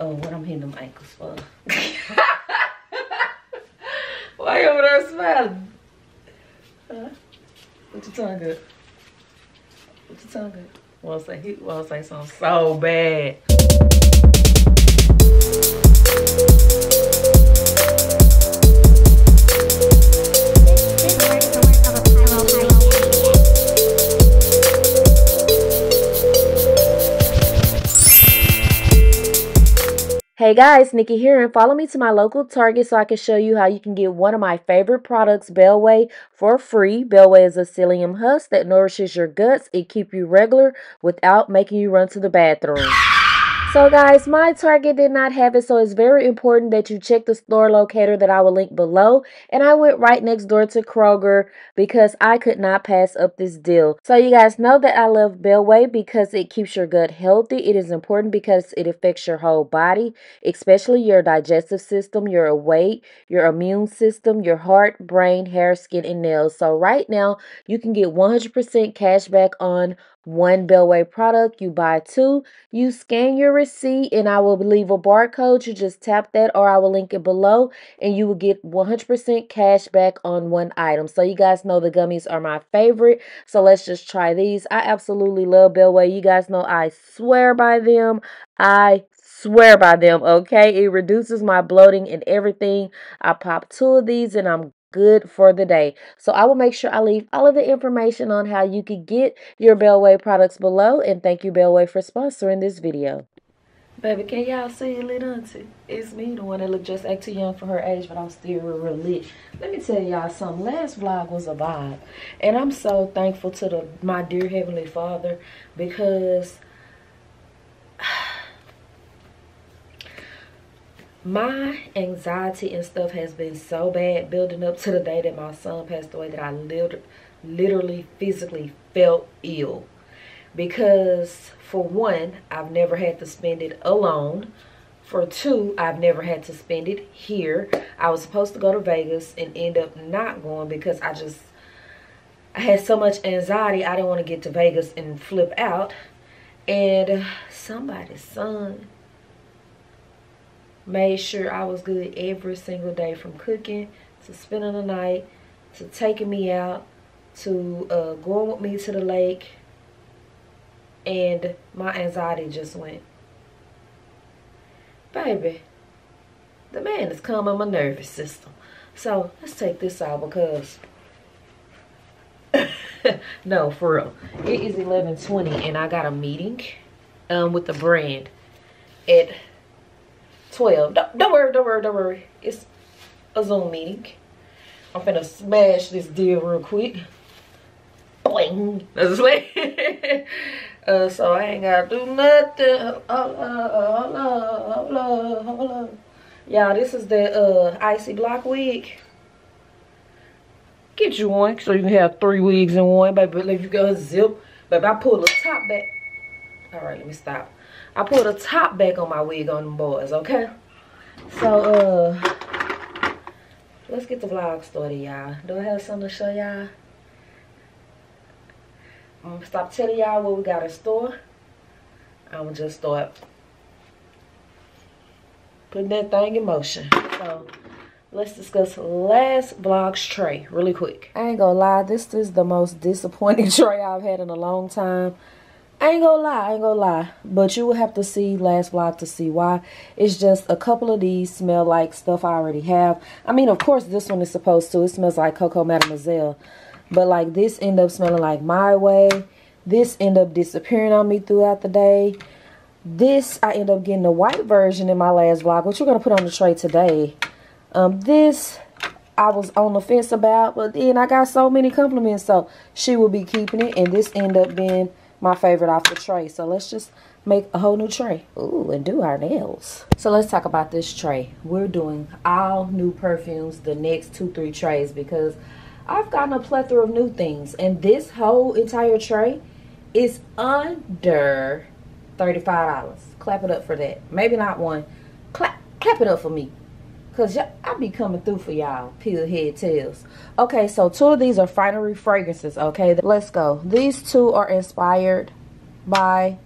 Oh, what I'm hitting them ankles for. Why you over there smiling? Huh? What you tongue good? What you tongue good? Wanna say he say something so bad. Hey guys, Nikki here and follow me to my local Target so I can show you how you can get one of my favorite products, Bellway, for free. Bellway is a psyllium husk that nourishes your guts. It keeps you regular without making you run to the bathroom. So guys, my Target did not have it, so it's very important that you check the store locator that I will link below. And I went right next door to Kroger because I could not pass up this deal. So you guys know that I love Bellway because it keeps your gut healthy. It is important because it affects your whole body, especially your digestive system, your weight, your immune system, your heart, brain, hair, skin, and nails. So right now, you can get 100% cash back on one Bellway product. You buy two, you scan your receipt, and I will leave a barcode. You just tap that, or I will link it below, and you will get 100% cash back on one item. So, you guys know the gummies are my favorite. So, let's just try these. I absolutely love Bellway. You guys know I swear by them. I swear by them, okay? It reduces my bloating and everything. I pop two of these and I'm good for the day. So I will make sure I leave all of the information on how you could get your Bellway products below. And thank you, Bellway, for sponsoring this video. Baby, can y'all see a little auntie? It's me, the one that look just act too young for her age, but I'm still real, real lit. Let me tell y'all something. Last vlog was a vibe. And I'm so thankful to the my dear Heavenly Father because my anxiety and stuff has been so bad building up to the day that my son passed away that I lit literally physically felt ill. Because for one I've never had to spend it alone. For two I've never had to spend it here. I was supposed to go to Vegas and end up not going because I just I had so much anxiety I didn't want to get to Vegas and flip out. And somebody's son made sure I was good every single day from cooking to spending the night to taking me out to uh, going with me to the lake. And my anxiety just went. Baby the man is calming my nervous system. So let's take this out because no for real. It is 11:20 and I got a meeting um with the brand at 12. Don't, don't worry, don't worry, don't worry. It's a Zoom meeting. I'm finna smash this deal real quick. Boing. That's what uh, so I ain't gotta do nothing. Hold on, hold on, hold on, hold on. Y'all, this is the uh, Icy Block wig. Get you one so you can have three wigs in one, baby. If you go zip, baby, I pull the top back. All right, let me stop. I put a top back on my wig on them boys, okay? So, uh, let's get the vlog started, y'all. Do I have something to show y'all? I'm gonna stop telling y'all what we got in store. I'm gonna just start putting that thing in motion. So, let's discuss last vlog's tray really quick. I ain't gonna lie, this is the most disappointing tray I've had in a long time. Ain't gonna lie, I ain't gonna lie. But you will have to see last vlog to see why. It's just a couple of these smell like stuff I already have. I mean, of course, this one is supposed to. It smells like Coco Mademoiselle. But like this end up smelling like My Way. This end up disappearing on me throughout the day. This, I end up getting the white version in my last vlog, which we're to put on the tray today. Um, This, I was on the fence about, but then I got so many compliments, so she will be keeping it. And this end up being my favorite off the tray. So let's just make a whole new tray. Ooh, and do our nails. So let's talk about this tray. We're doing all new perfumes the next two, three trays because I've gotten a plethora of new things. And this whole entire tray is under $35. Clap it up for that. Maybe not one. Clap, clap it up for me. Because I be coming through for y'all, peel head tails. Okay, so two of these are finery fragrances, okay? Let's go. These two are inspired by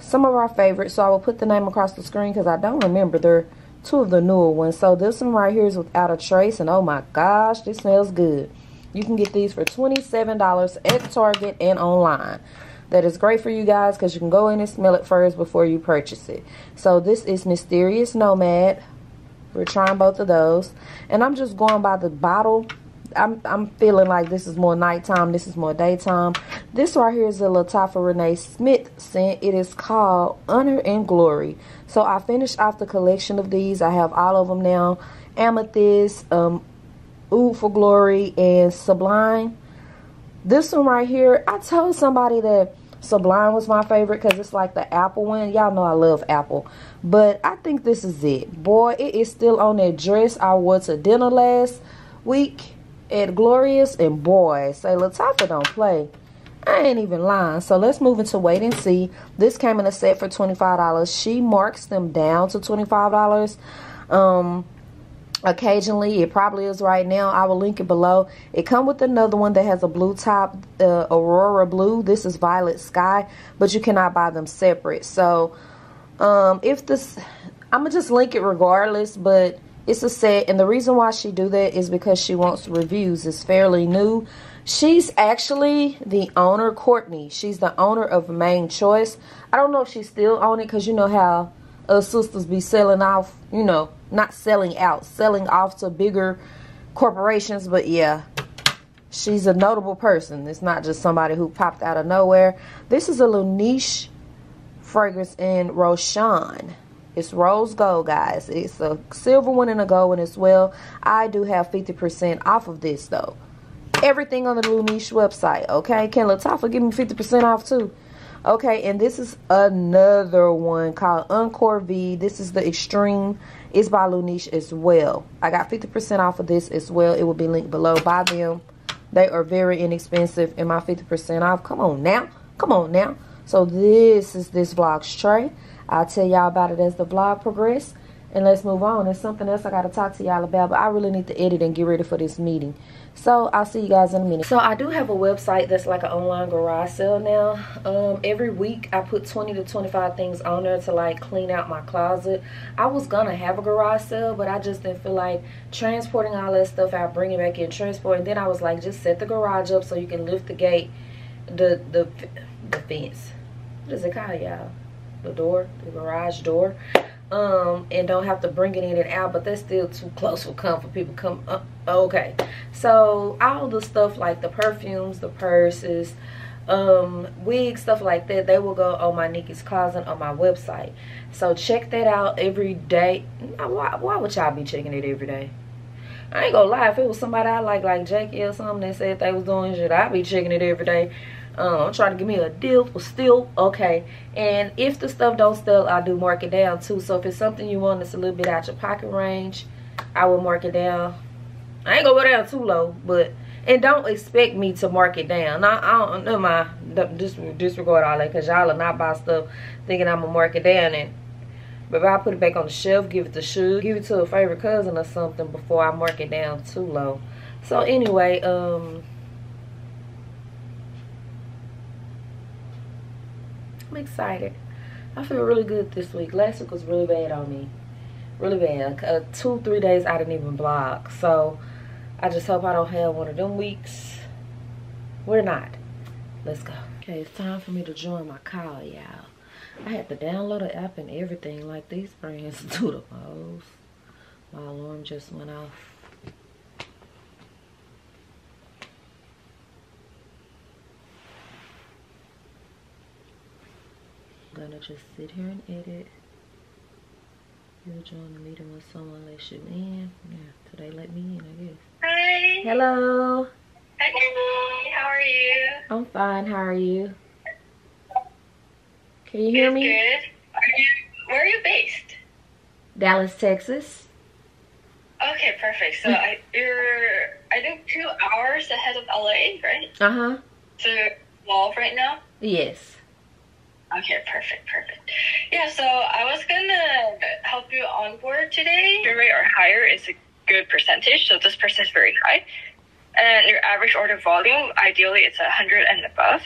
some of our favorites. So I will put the name across the screen because I don't remember. They're two of the newer ones. So this one right here is without a trace. And oh my gosh, this smells good. You can get these for $27 at Target and online. That is great for you guys because you can go in and smell it first before you purchase it. So this is Mysterious Nomad. We're trying both of those. And I'm just going by the bottle I'm I'm feeling like this is more nighttime. This is more daytime. This right here is a Lattafa Renee Smith scent. It is called Honor and Glory. So I finished off the collection of these. I have all of them now. Amethyst, um, for Glory, and Sublime. This one right here, I told somebody that Sublime was my favorite because it's like the apple one. Y'all know I love apple. But I think this is it. Boy, it is still on that dress I wore to dinner last week at Glorious, and boy, say Lattafa don't play. I ain't even lying. So let's move into Wait and Sea. This came in a set for $25. She marks them down to $25. Um, occasionally, it probably is right now. I will link it below. It come with another one that has a blue top, uh, Aurora Blue. This is Violet Sky, but you cannot buy them separate. So, um, if this, I'm to just link it regardless, but it's a set, and the reason why she do that is because she wants reviews. It's fairly new. She's actually the owner, Courtney. She's the owner of Mane Choice. I don't know if she's still on it because you know how uh, sisters be selling off, you know, not selling out, selling off to bigger corporations. But yeah, she's a notable person. It's not just somebody who popped out of nowhere. This is a little niche fragrance in Roshan. It's rose gold, guys. It's a silver one and a gold one as well. I do have 50% off of this, though. Everything on the Luniche website, okay? Can Lattafa give me 50% off, too? Okay, and this is another one called Encore V. This is the Extreme. It's by Luniche as well. I got 50% off of this as well. It will be linked below. Buy them. They are very inexpensive. And my 50% off. Come on now. Come on now. So this is this vlog's tray. I'll tell y'all about it as the vlog progresses. And let's move on. There's something else I got to talk to y'all about, but I really need to edit and get ready for this meeting. So I'll see you guys in a minute. So I do have a website that's like an online garage sale now. Um, every week I put 20 to 25 things on there to like clean out my closet. I was gonna have a garage sale, but I just didn't feel like transporting all that stuff out, bringing back in, transport. And then I was like, just set the garage up so you can lift the gate, the the the fence. What is it called, y'all? the door, the garage door. Um, and don't have to bring it in and out, but that's still too close for comfort. People come up. Okay. So all the stuff like the perfumes, the purses, um, wigs, stuff like that, they will go on my Nikki's Closet on my website. So check that out every day. Why, why would y'all be checking it every day? I ain't gonna lie, if it was somebody I like, like Jackie or something that said they was doing shit, I'd be checking it every day. Um, I'm trying to give me a deal for still okay. And if the stuff don't sell, I do mark it down too. So if it's something you want that's a little bit out your pocket range, I will mark it down. I ain't gonna go down too low, but and don't expect me to mark it down. I, I don't know my just disregard all that because y'all are not buy stuff thinking I'm gonna mark it down and. But I put it back on the shelf, give it to Shoe, give it to a favorite cousin or something before I mark it down too low. So anyway, um, Excited. I feel really good this week. Last week was really bad on me. Really bad. Uh, two, three days I didn't even block. So I just hope I don't have one of them weeks. We're not. Let's go. Okay, it's time for me to join my call, y'all. I had to download the app and everything like these brands do the most. My alarm just went off. Gonna just sit here and edit. You'll join the meeting when someone lets you in. Yeah, so they let me in, I guess. Hi. Hello. Hi, how are you? I'm fine, how are you? Can you hear me? Good. Are you, where are you based? Dallas, Texas. Okay, perfect. So I, you're, I think, two hours ahead of LA, right? Uh-huh. So, Wolf right now? Yes. Okay, perfect, perfect. Yeah, so I was gonna help you onboard today. Your rate or higher is a good percentage, so this percent is very high. And your average order volume, ideally, it's a hundred and above.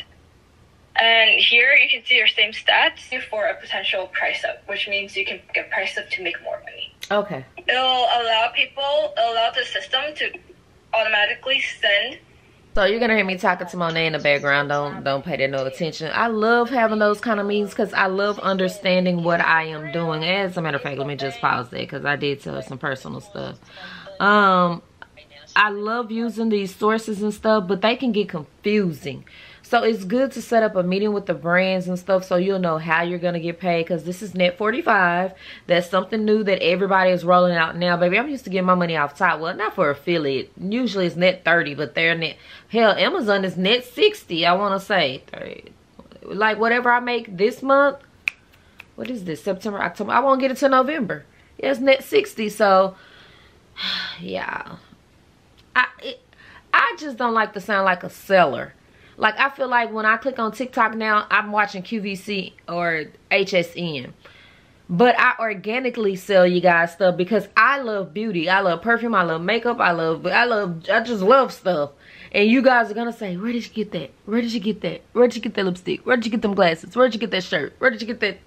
And here you can see your same stats for a potential price up, which means you can get price up to make more money. Okay. It'll allow people, it'll allow the system to automatically send so you're gonna hear me talking to Monet in the background. Don't don't pay that no attention. I love having those kind of meetings because I love understanding what I am doing. As a matter of fact, let me just pause there because I did tell some personal stuff. Um, I love using these sources and stuff, but they can get confusing. So it's good to set up a meeting with the brands and stuff so you'll know how you're going to get paid because this is net 45. That's something new that everybody is rolling out now, baby. I'm used to getting my money off top. Well, not for affiliate. Usually it's net 30, but they're net. Hell, Amazon is net 60, I want to say. Like whatever I make this month, what is this, September, October? I won't get it till November. Yeah, it's net 60, so yeah. I, it, I just don't like to sound like a seller. Like, I feel like when I click on TikTok now, I'm watching QVC or HSN. But I organically sell you guys stuff because I love beauty. I love perfume. I love makeup. I love, I love, I just love stuff. And you guys are going to say, where did you get that? Where did you get that? Where did you get that lipstick? Where did you get them glasses? Where did you get that shirt? Where did you get that?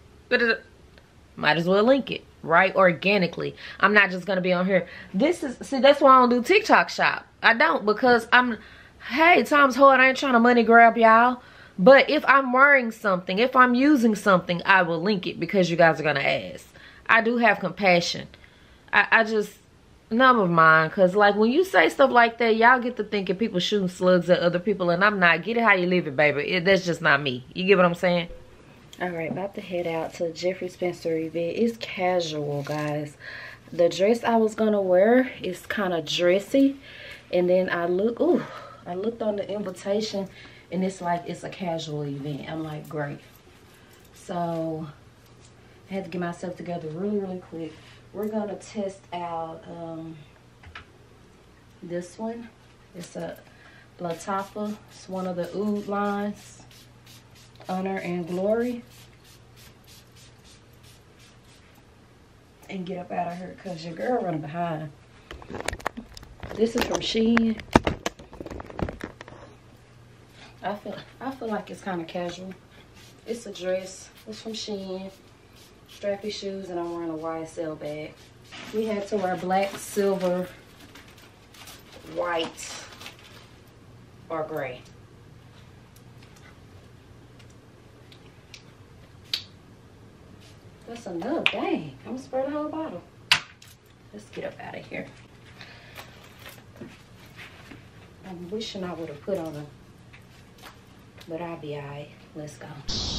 Might as well link it, right? Organically. I'm not just going to be on here. This is, see, that's why I don't do TikTok shop. I don't because I'm hey, time's hard. I ain't trying to money grab y'all. But if I'm wearing something, if I'm using something, I will link it because you guys are going to ask. I do have compassion. I, I just, of mine, Because, like, when you say stuff like that, y'all get to thinking people shooting slugs at other people. And I'm not. Get it how you live it, baby. It, that's just not me. You get what I'm saying? All right, about to head out to Jefri Spencer event. It's casual, guys. The dress I was going to wear is kind of dressy. And then I look, ooh, I looked on the invitation and it's like it's a casual event. I'm like, great. So I had to get myself together really, really quick. We're gonna test out um, this one. It's a Lattafa. It's one of the Oud lines. Honor and Glory. And get up out of here because your girl running behind. This is from Shein. I feel I feel like it's kind of casual. It's a dress. It's from Shein. Strappy shoes, and I'm wearing a YSL bag. We had to wear black, silver, white, or gray. That's enough, dang. I'm gonna spray the whole bottle. Let's get up out of here. I'm wishing I would have put on a but I'll be alright. Let's go.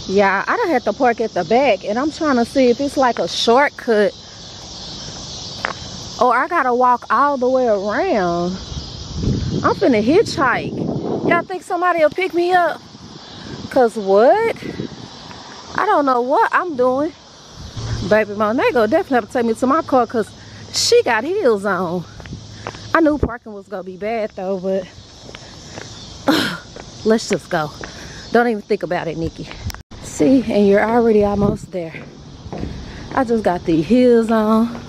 Yeah, I don't have to park at the back and I'm trying to see if it's like a shortcut. Or I gotta walk all the way around. I'm finna hitchhike. Y'all think somebody will pick me up? Cause what? I don't know what I'm doing. Baby Monet go definitely have to take me to my car cause she got heels on. I knew parking was gonna be bad though, but let's just go. Don't even think about it, Nikki. See, and you're already almost there. I just got the heels on.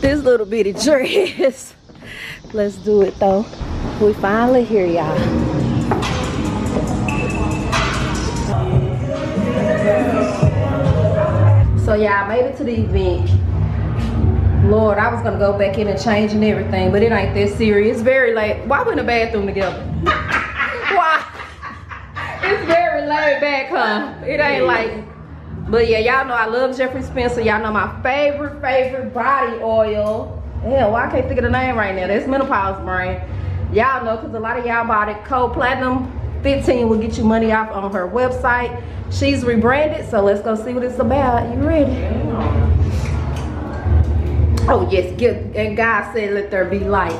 This little bitty dress. Let's do it though. We finally here, y'all. So yeah, I made it to the event. Lord, I was gonna go back in and change and everything, but it ain't that serious. Very late. Why we in the bathroom together? Why? it's very back, huh? It ain't like, but yeah, y'all know I love Jefri Spencer. Y'all know my favorite, favorite body oil. Hell, why I can't think of the name right now. That's menopause brain. Y'all know, because a lot of y'all bought it. Code Platinum 15 will get you money off on her website. She's rebranded, so let's go see what it's about. You ready? Oh, yes, good. And God said, let there be light.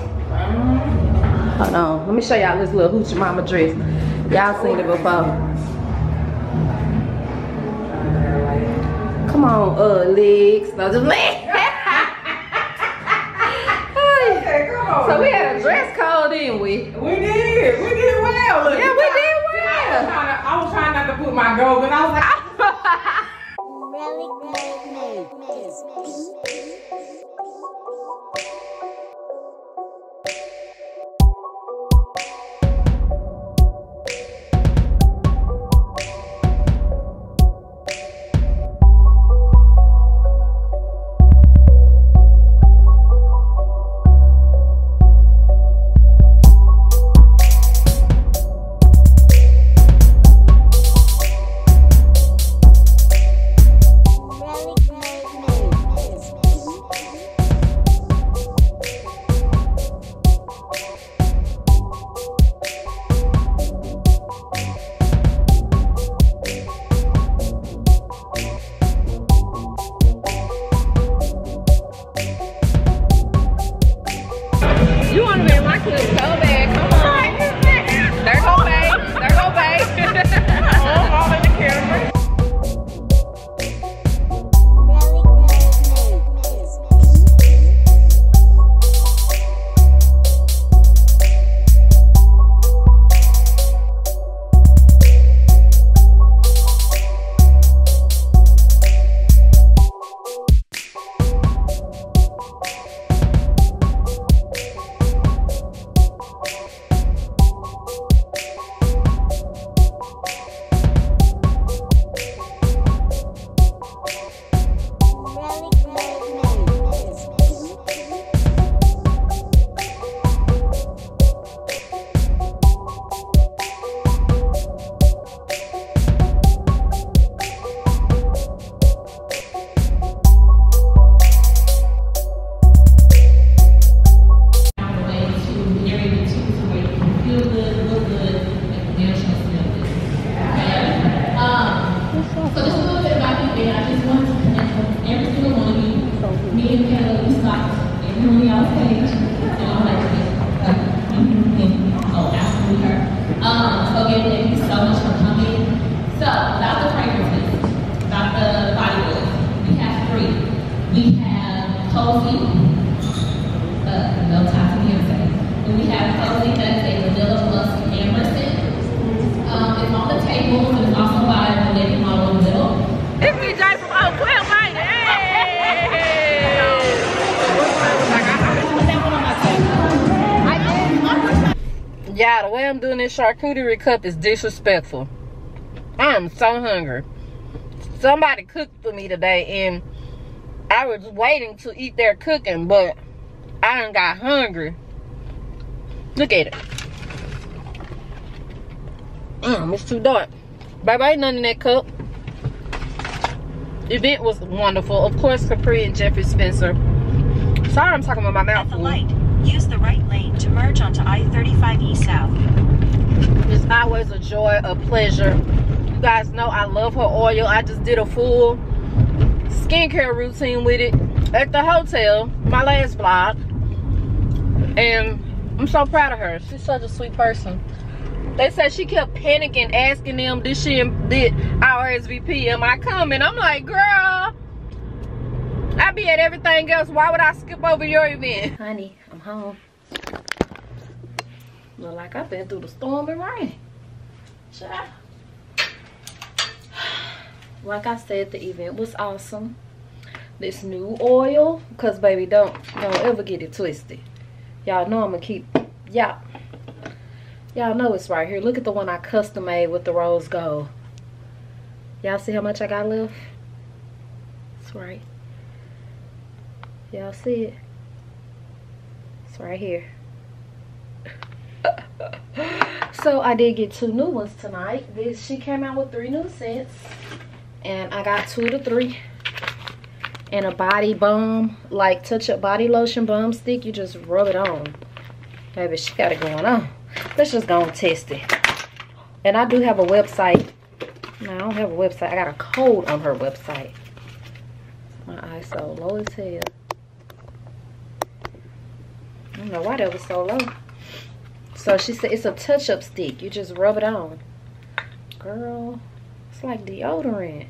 Hold on, let me show y'all this little hoochie mama dress. Y'all seen it before. Come on, uh, legs. No, just legs. so we had a dress code, didn't we? We did. We did well. Look, Yeah, we did I was, well. to, I was trying not to put my gold, but I was like, charcuterie cup is disrespectful. I'm so hungry. Somebody cooked for me today and I was waiting to eat their cooking, but I done got hungry. Look at it. Mm, it's too dark. Baby, ain't nothing in that cup. Event was wonderful. Of course, Capri and Jefri Spencer. Sorry, I'm talking about my mouth. At the light, use the right lane to merge onto I-35 East South. It's always a joy, a pleasure. You guys know I love her oil. I just did a full skincare routine with it at the hotel, my last vlog. And I'm so proud of her. She's such a sweet person. They said she kept panicking, asking them, did she did our RSVP? Am I coming? I'm like, girl, I be at everything else. Why would I skip over your event? Honey, I'm home. Look like I've been through the storm and rain. Child. Like I said, the event was awesome. This new oil, cause baby, don't don't ever get it twisted. Y'all know I'm gonna keep y'all. Y'all know it's right here. Look at the one I custom made with the rose gold. Y'all see how much I got left? It's right. Y'all see it? It's right here. so I did get two new ones tonight. This she came out with three new scents. And I got two to three. And a body balm, like touch up body lotion balm stick. You just rub it on. Baby, she got it going on. Let's just go and test it. And I do have a website. No, I don't have a website. I got a code on her website. My eyes so low as hell. I don't know why that was so low. So she said it's a touch-up stick. You just rub it on. Girl, it's like deodorant.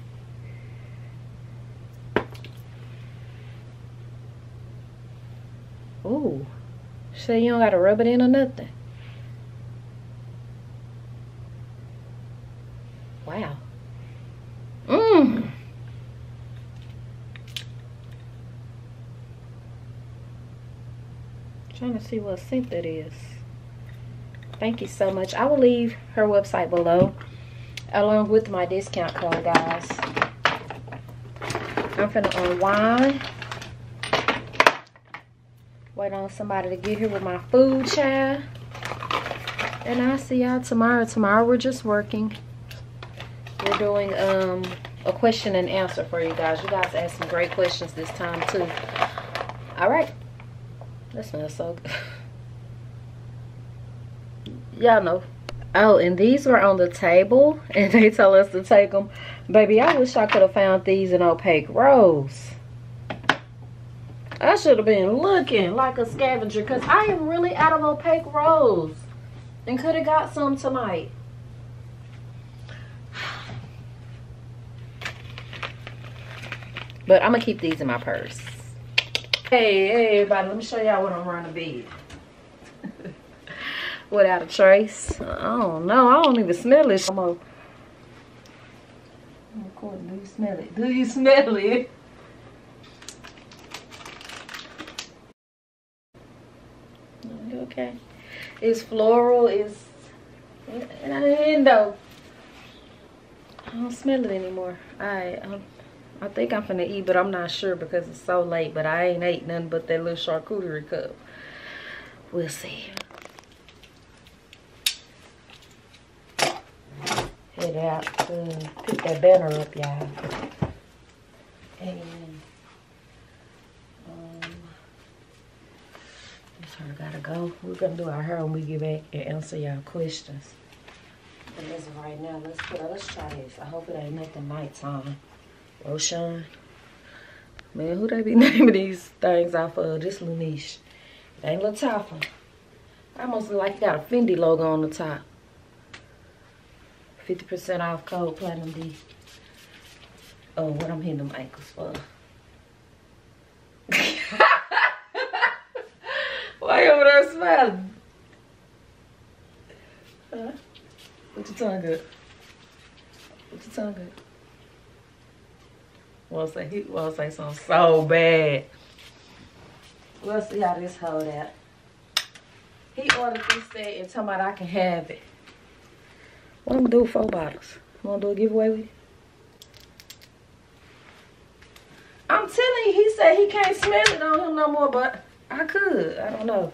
Ooh. She said you don't gotta rub it in or nothing. Wow. Mmm. Trying to see what scent that is. Thank you so much. I will leave her website below along with my discount code, guys. I'm finna unwind. Wait on somebody to get here with my food, child. And I'll see y'all tomorrow. Tomorrow we're just working. We're doing um, a question and answer for you guys. You guys asked some great questions this time too. All right. That smells so good. Y'all know. Oh, and these were on the table, and they told us to take them. Baby, I wish I could have found these in opaque rose. I should have been looking like a scavenger, because I am really out of opaque rose. And could have got some tonight. But I'm to keep these in my purse. Hey, hey, everybody, let me show y'all what I'm running bed. Without a trace. I don't know. I don't even smell it. I'm gonna... Do you smell it? Do you smell it? Okay. It's floral. It's... And though. I don't smell it anymore. I... Um, I think I'm finna eat, but I'm not sure because it's so late. But I ain't ate nothing but that little charcuterie cup. We'll see. Head out to pick that banner up, y'all. And um, this her gotta go. We're gonna do our hair when we get back and answer y'all questions. But as of right now, let's put let's try this. I hope it ain't nothing nighttime. Roshan. Man, who they be naming these things off of? This Luniche. It ain't Lattafa. Almost look like you got a Fendi logo on the top. 50% off code Platinum D. Oh, what I'm hitting them ankles for. Why you over there smiling? Huh? What your tongue good? What your tongue good? Wanna say he wanna say something so bad. We'll see how this hold out. He ordered this set and told me I can have it. What I'm gonna do with four bottles? I'm gonna do a giveaway with you? I'm telling you, he said he can't smell it on him no more, but I could. I don't know.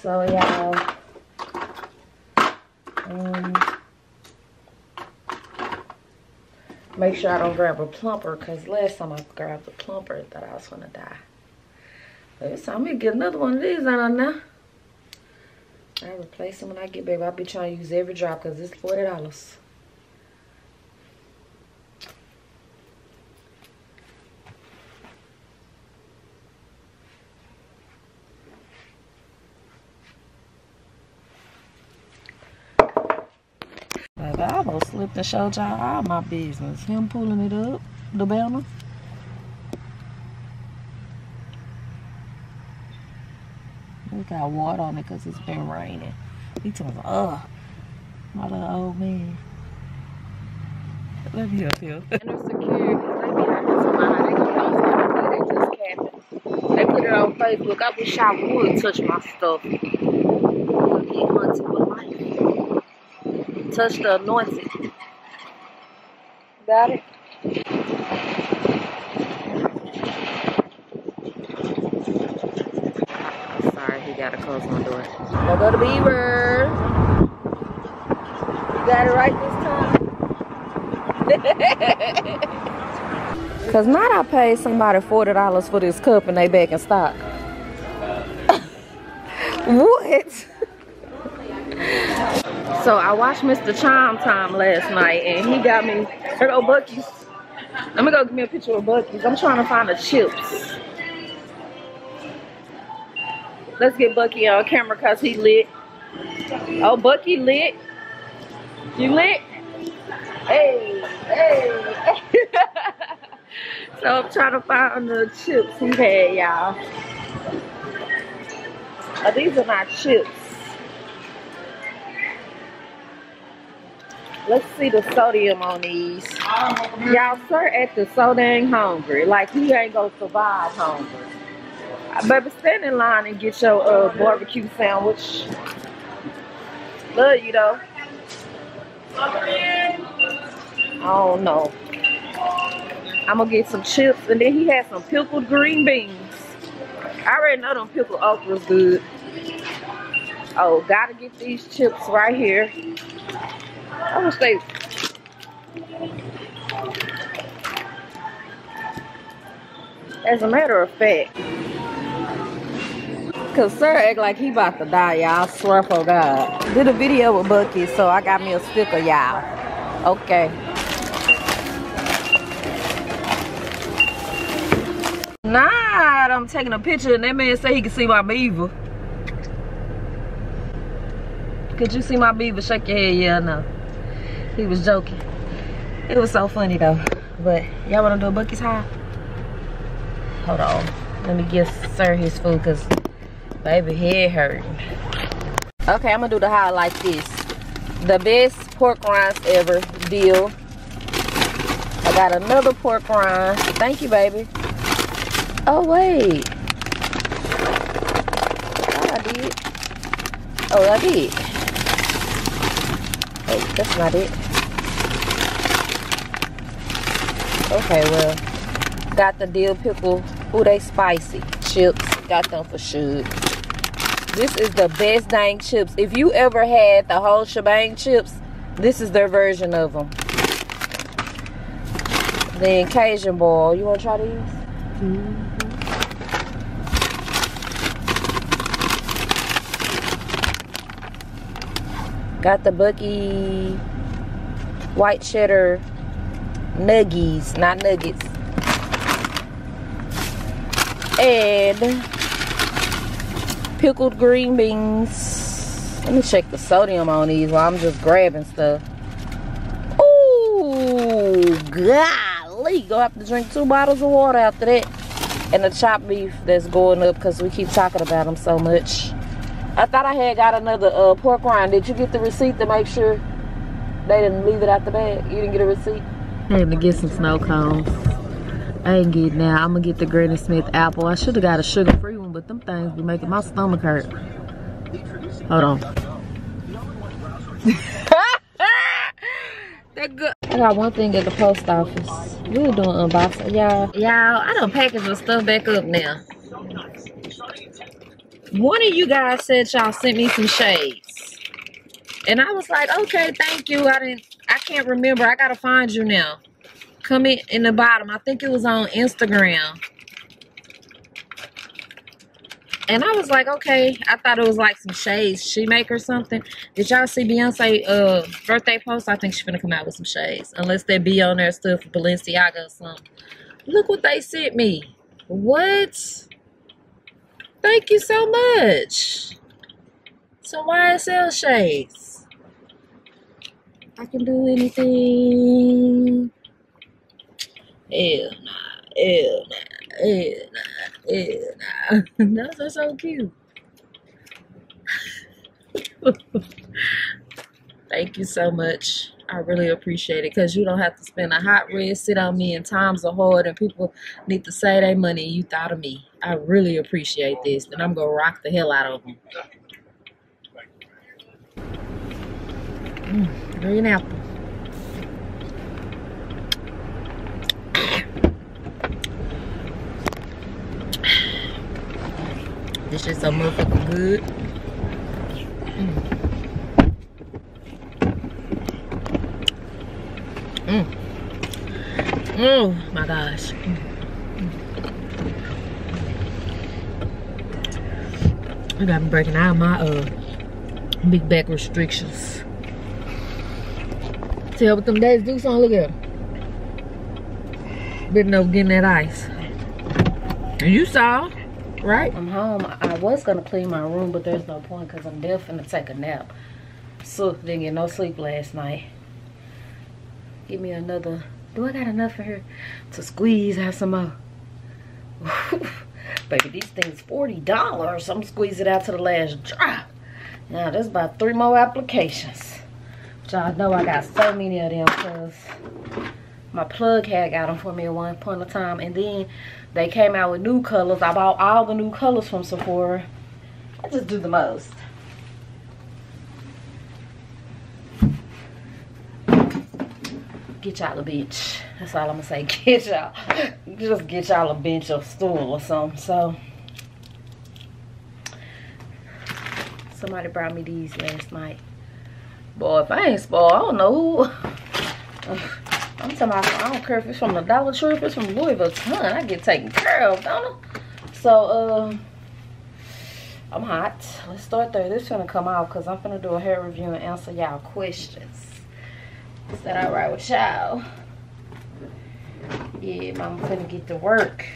So y'all, um, make sure I don't grab a plumper, cause last time I grabbed a plumper, I thought I was gonna die. But it's time to get another one of these on now. I replace them when I get back. I'll be trying to use every drop because it's forty dollars. Like I almost slipped and showed y'all all my business. Him pulling it up, the banner. Got water on it because it's been raining. He told me, ugh, my little old man. Let me help you. Inner security. They be out here tomorrow. They gonna post something. They just capping. They put it on Facebook. I wish I would touch my stuff. I'll get hunted for life. Touch the anointed. Got it? Sorry, got to close my door. Go go to Beaver. You got it right this time. Cause not I paid somebody forty dollars for this cup and they back in stock. what? so I watched Mr. Chime Time last night and he got me here go Buc-ee's. Let me go give me a picture of Buc-ee's. I'm trying to find the chips. Let's get Buc-ee on camera cause he lit. Oh, Buc-ee lit. You lit? Hey, hey. so I'm trying to find the chips he had, y'all. Oh, these are my chips. Let's see the sodium on these. Y'all, sir, acting so dang hungry. Like he ain't gonna survive hungry. Baby, stand in line and get your uh, barbecue sandwich. Love you though. I don't know. I'm gonna get some chips and then he had some pickled green beans. I already know them pickled okra's good. Oh, gotta get these chips right here. I wish they As a matter of fact, Cause sir act like he about to die, y'all. Swear for God. Did a video with Buc-ee, so I got me a sticker, y'all. Okay. Nah, I'm taking a picture and that man say he can see my beaver. Could you see my beaver? Shake your head, yeah, no. He was joking. It was so funny though. But y'all wanna do a Buc-ee's high? Hold on. Let me give sir his food because Baby head hurting. Okay, I'm gonna do the high like this. The best pork rinds ever deal. I got another pork rind. Thank you, baby. Oh wait. Oh, I did. Oh, I did. Oh, that's not it. Okay, well, got the dill pickle. Ooh, they spicy. Chips, got them for sure. This is the best dang chips. If you ever had the whole shebang chips, this is their version of them. The Cajun ball. You want to try these? Mm -hmm. Got the Buc-ee white cheddar nuggies, not nuggets. and pickled green beans. Let me check the sodium on these while I'm just grabbing stuff. Ooh, golly. Go have to drink two bottles of water after that. And the chopped beef that's going up because we keep talking about them so much. I thought I had got another uh, pork rind. Did you get the receipt to make sure they didn't leave it out the bag? You didn't get a receipt? I had to get some snow cones. I ain't get now. I'm gonna get the Granny Smith apple. I should have got a sugar-free but them things be making my stomach hurt. Hold on. that good. I got one thing at the post office. We were doing unboxing, y'all. Y'all, I done packaged my stuff back up now. One of you guys said y'all sent me some shades. And I was like, okay, thank you. I didn't I can't remember. I gotta find you now. Come in in the bottom. I think it was on Instagram. And I was like, okay. I thought it was like some shades she make or something. Did y'all see Beyonce uh birthday post? I think she's gonna come out with some shades. Unless they be on there still for Balenciaga or something. Look what they sent me. What? Thank you so much. Some YSL shades. I can do anything. Hell nah, hell nah, hell nah, nah. Those are so cute. Thank you so much. I really appreciate it because you don't have to spend a hot red sit on me and times are hard and people need to say their money you thought of me. I really appreciate this and I'm going to rock the hell out of them. Mm, green apple. This is so motherfucking good. Mm. Mm. Oh my gosh. I got me breaking out my uh big back restrictions. Tell what them days do something. Look at them. Been over getting that ice. You saw, right? I'm home. I was gonna clean my room, but there's no point because I'm definitely take a nap. So didn't get no sleep last night give me another do i got enough for her to squeeze out some more baby these things 40 dollars i'm squeeze it out to the last drop now there's about three more applications y'all know i got so many of them because my plug had got them for me at one point of time and then they came out with new colors i bought all the new colors from sephora i just do the most get y'all a bench. That's all I'm gonna say. Get y'all, just get y'all a bench or stool or something. So, somebody brought me these last night. Boy, if I ain't spoiled, I don't know. I'm talking about, I don't care if it's from the Dollar Tree, if it's from Louis Vuitton, I get taken care of, don't I? So, uh, I'm hot. Let's start there. This is gonna come out because I'm gonna do a hair review and answer y'all questions. Is that alright with y'all? Yeah, mama finna get to work.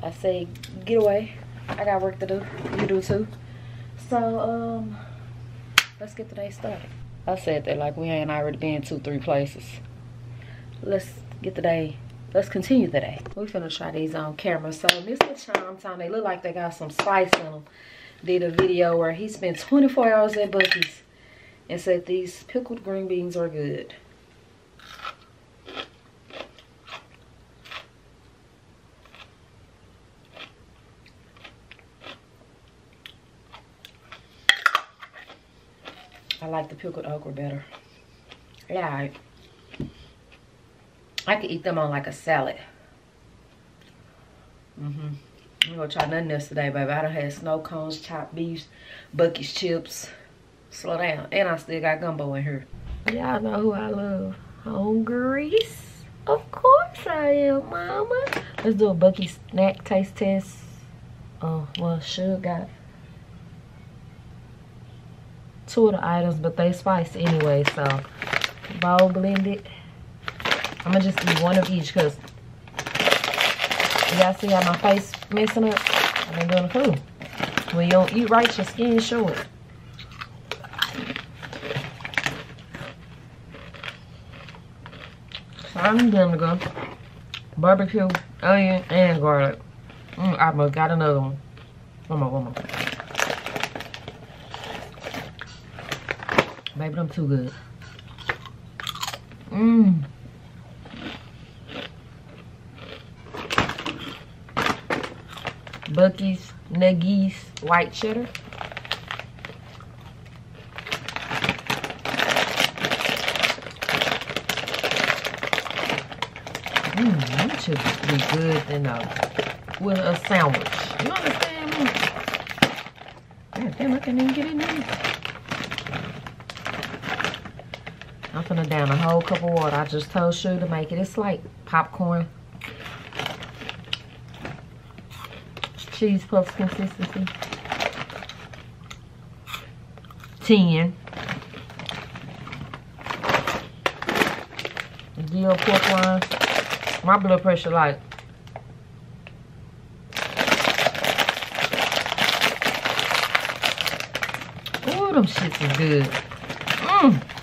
I say, get away. I got work to do. You do too. So, um, let's get today started. I said that like we ain't already been two, three places. Let's get the day. Let's continue the day. We finna try these on camera. So is Charm Time. They look like they got some spice in them. Did a video where he spent 24 hours at Buc-ee's and said these pickled green beans are good. Like the pickled okra better. Yeah, I could eat them on like a salad. Mm-hmm. I'm gonna try nothing else today, baby. I done had snow cones, chopped beef, Buc-ee's chips, slow down. And I still got gumbo in here. Y'all know who I love. Home grease. Of course I am, mama. Let's do a Buc-ee snack taste test. Oh, well, Suge got two of the items, but they spicy anyway, so bowl blended. I'm gonna just eat one of each because Y'all see how my face messing up? I've been doing the food. When you don't eat right, your skin show it. So I'm gonna go barbecue, onion, and garlic. Mm, I almost got another one. One more, one more. Baby, them too good. Mmm. Buc-ee's, Nuggies, white cheddar. Mmm, that should be good in a, uh, with a sandwich. You understand me? God damn, I can't even get in there. I'm finna down a whole cup of water. I just told Shu to make it. It's like popcorn. Cheese puffs consistency. 10. Deal pork rinds. My blood pressure like Ooh, them shits is good. Mmm.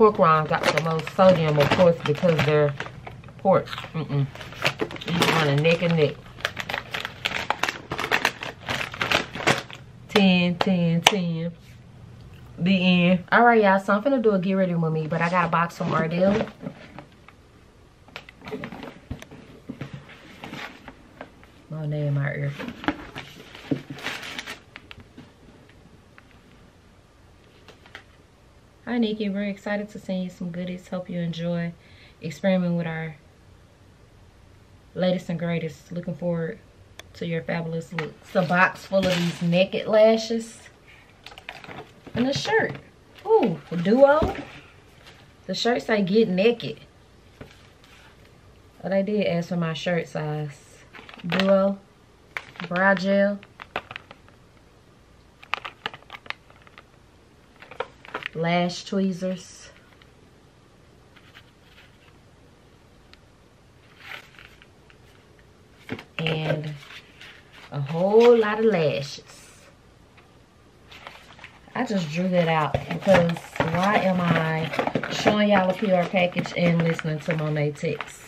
Pork rinds got the most sodium, of course, because they're pork. Mm-mm. These running neck and neck. 10, 10, 10. The end. All right, y'all. So I'm finna do a get ready with me, but I got a box from Ardell. My name in my ear. Hi, Nikki. We're excited to send you some goodies. Hope you enjoy experimenting with our latest and greatest. Looking forward to your fabulous look. It's a box full of these naked lashes and a shirt. Ooh, a duo. The shirt say get naked. But I did ask for my shirt size. Duo, brow gel. Lash tweezers. And a whole lot of lashes. I just drew that out because why am I showing y'all a PR package and listening to Monet text?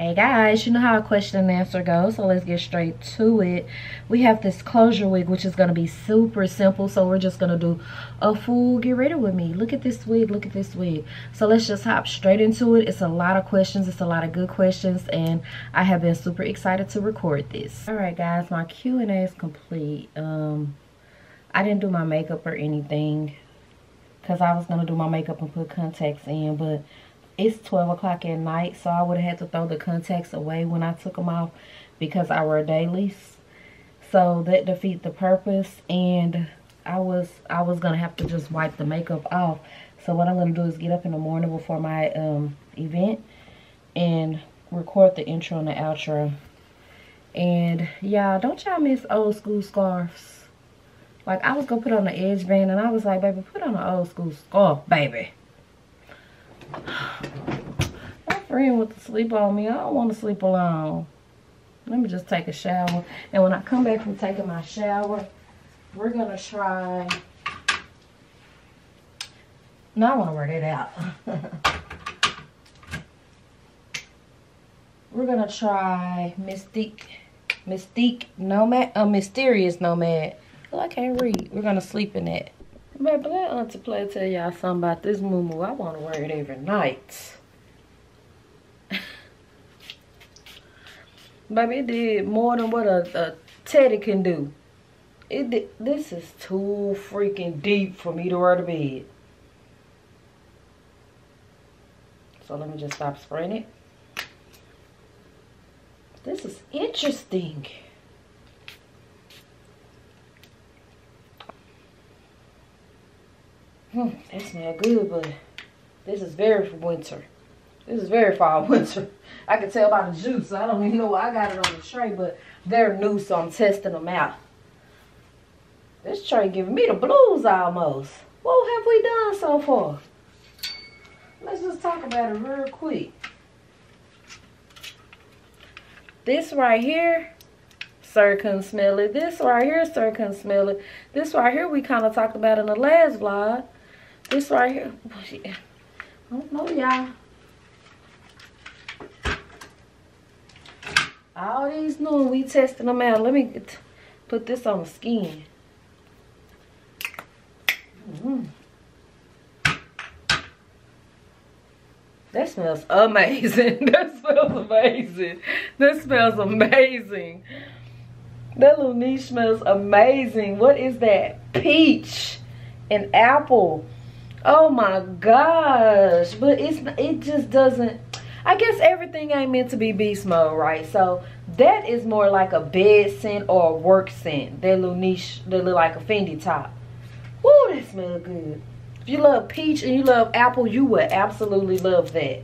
Hey guys, you know how a question and answer goes, so let's get straight to it. We have this closure wig, which is going to be super simple, so we're just going to do a full get ready with me. Look at this wig, look at this wig. So let's just hop straight into it. It's a lot of questions, it's a lot of good questions, and I have been super excited to record this. Alright guys, my Q&A is complete. Um, I didn't do my makeup or anything, because I was going to do my makeup and put contacts in, but it's 12 o'clock at night so I would have had to throw the contacts away when I took them off because I wear dailies. So that defeat the purpose and I was I was gonna have to just wipe the makeup off. So what I'm gonna do is get up in the morning before my um, event and record the intro and the outro. And yeah don't y'all miss old school scarves? Like I was gonna put on the edge band and I was like baby put on an old school scarf baby friend went to sleep on me. I don't want to sleep alone. Let me just take a shower. And when I come back from taking my shower, we're going to try... No, I want to wear that out. we're going to try Mystique, Mystique Nomad, a Mysterious Nomad. Well, I can't read. We're going to sleep in that. Baby, let Auntie Play tell y'all something about this moo I want to wear it every night. Baby, it did more than what a, a teddy can do. It did, This is too freaking deep for me to wear to bed. So let me just stop spraying it. This is interesting. Hmm, that smells good, but this is very winter. This is very fall winter. I can tell by the juice. I don't even know why I got it on the tray, but they're new, so I'm testing them out. This tray giving me the blues almost. What have we done so far? Let's just talk about it real quick. This right here, sir couldn't smell it. This right here, sir couldn't smell it. This right here, we kind of talked about in the last vlog. This right here, I don't know, y'all. All these new, we testing them out. Let me put this on the skin. Mm. That smells amazing. that smells amazing. That smells amazing. That little niche smells amazing. What is that? Peach and apple. Oh my gosh. But it's it just doesn't I guess everything ain't meant to be beast mode, right? So that is more like a bed scent or a work scent. That little niche, that look like a Fendi top. Woo, that smells good. If you love peach and you love apple, you would absolutely love that.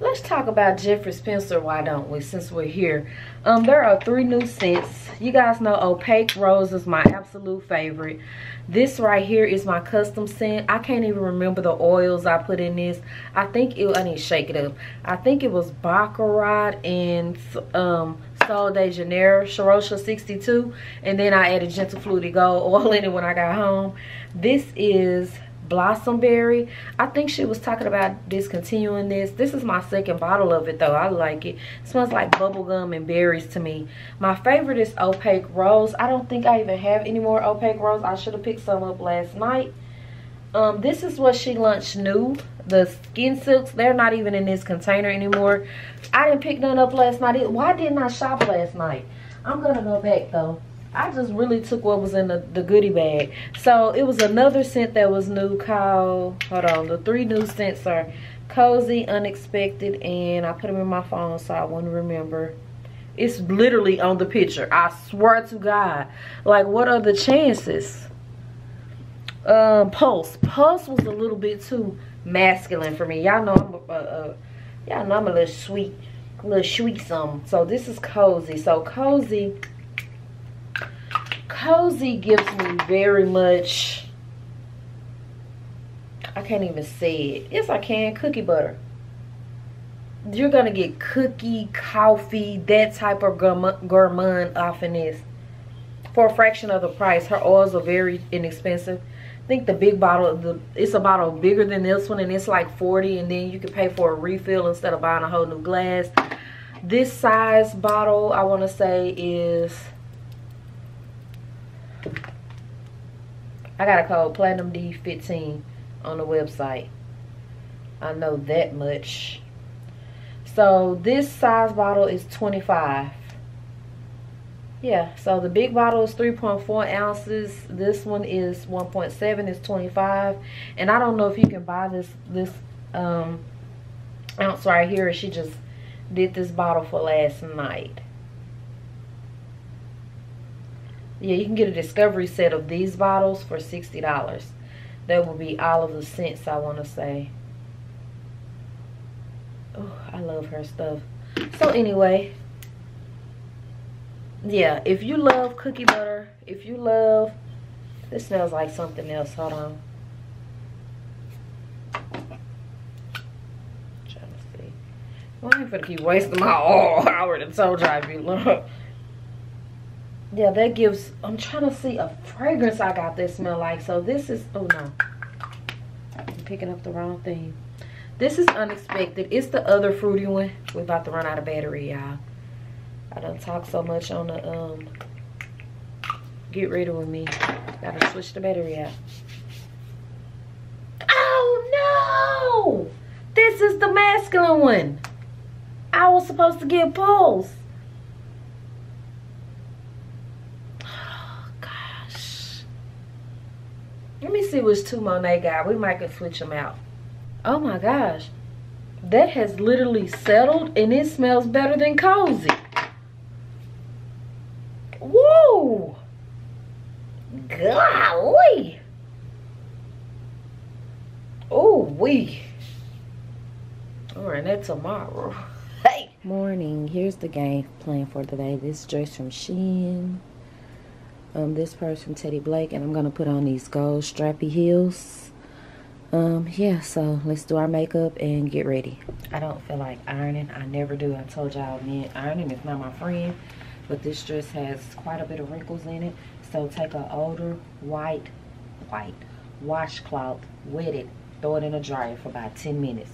Let's talk about Jefri Spencer, why don't we, since we're here. Um, there are three new scents. You guys know Opaque Rose is my absolute favorite. This right here is my custom scent. I can't even remember the oils I put in this. I think it, I need to shake it up. I think it was Baccarat and um, Sol de Janeiro Cheirosa 62 and then I added Gentle Fluidity Gold oil in it when I got home. This is Blossom Berry. I think she was talking about discontinuing this. This is my second bottle of it though. I like it. it smells like bubblegum and berries to me. My favorite is Opaque Rose. I don't think I even have any more Opaque Rose. I should have picked some up last night. Um, this is what she launched new. The Skin Silks, they're not even in this container anymore. I didn't pick none up last night. Why didn't I shop last night? I'm going to go back though. I just really took what was in the, the goodie bag. So it was another scent that was new called, hold on, the three new scents are Cozy, Unexpected, and I put them in my phone so I wouldn't remember. It's literally on the picture. I swear to God. Like, what are the chances? Um, Pulse. Pulse was a little bit too masculine for me. Y'all know I'm a, y'all know I'm a little sweet, a little sweet some. So this is Cozy. So Cozy cozy gives me very much I can't even say it. Yes, I can. Cookie butter. You're going to get cookie, coffee, that type of gourmand this. For a fraction of the price. Her oils are very inexpensive. I think the big bottle, the it's a bottle bigger than this one. And it's like 40 And then you can pay for a refill instead of buying a whole new glass. This size bottle, I want to say, is I got a code Platinum D15 on the website. I know that much. So this size bottle is 25. Yeah, so the big bottle is 3.4 ounces. This one is 1.7, is 25. And I don't know if you can buy this this um, ounce right here. She just did this bottle for last night. Yeah, you can get a discovery set of these bottles for $60. That will be all of the scents I want to say. Oh, I love her stuff. So anyway, yeah, if you love cookie butter, if you love, this smells like something else. Hold on. I'm trying to see. Well, I ain't gonna keep wasting my all hour to told you if you love yeah that gives i'm trying to see a fragrance i got that smell like. So this is oh no. I'm picking up the wrong thing. This is unexpected. It's the other fruity one. We're about to run out of battery y'all. I don't talk so much on the um get rid of me. Gotta switch the battery out. Oh no! This is the masculine one. I was supposed to get pulse Let me see which two Monet got. We might could switch them out. Oh my gosh. That has literally settled and it smells better than Cozy. Whoa. Golly. Oh, we. All right, that's tomorrow. Hey. Morning. Here's the game plan for today. This dress from Shein. Um, this purse from Teddy Blake, and I'm gonna put on these gold strappy heels. Um, yeah, so let's do our makeup and get ready. I don't feel like ironing. I never do. I told y'all, me ironing is not my friend. But this dress has quite a bit of wrinkles in it. So take an older white, white washcloth, wet it, throw it in a dryer for about 10 minutes.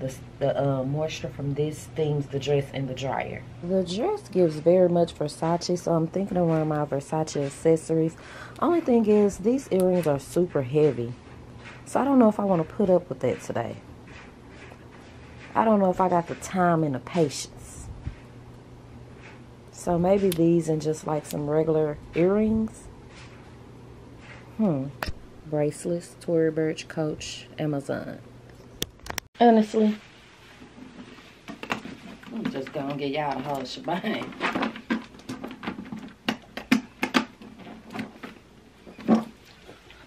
The, the uh, moisture from this steams the dress in the dryer. The dress gives very much Versace, so I'm thinking of wearing my Versace accessories. Only thing is, these earrings are super heavy. So I don't know if I want to put up with that today. I don't know if I got the time and the patience. So maybe these and just like some regular earrings. Hmm. Bracelets, Tory Burch, Coach, Amazon. Honestly, I'm just gonna get y'all the whole shebang.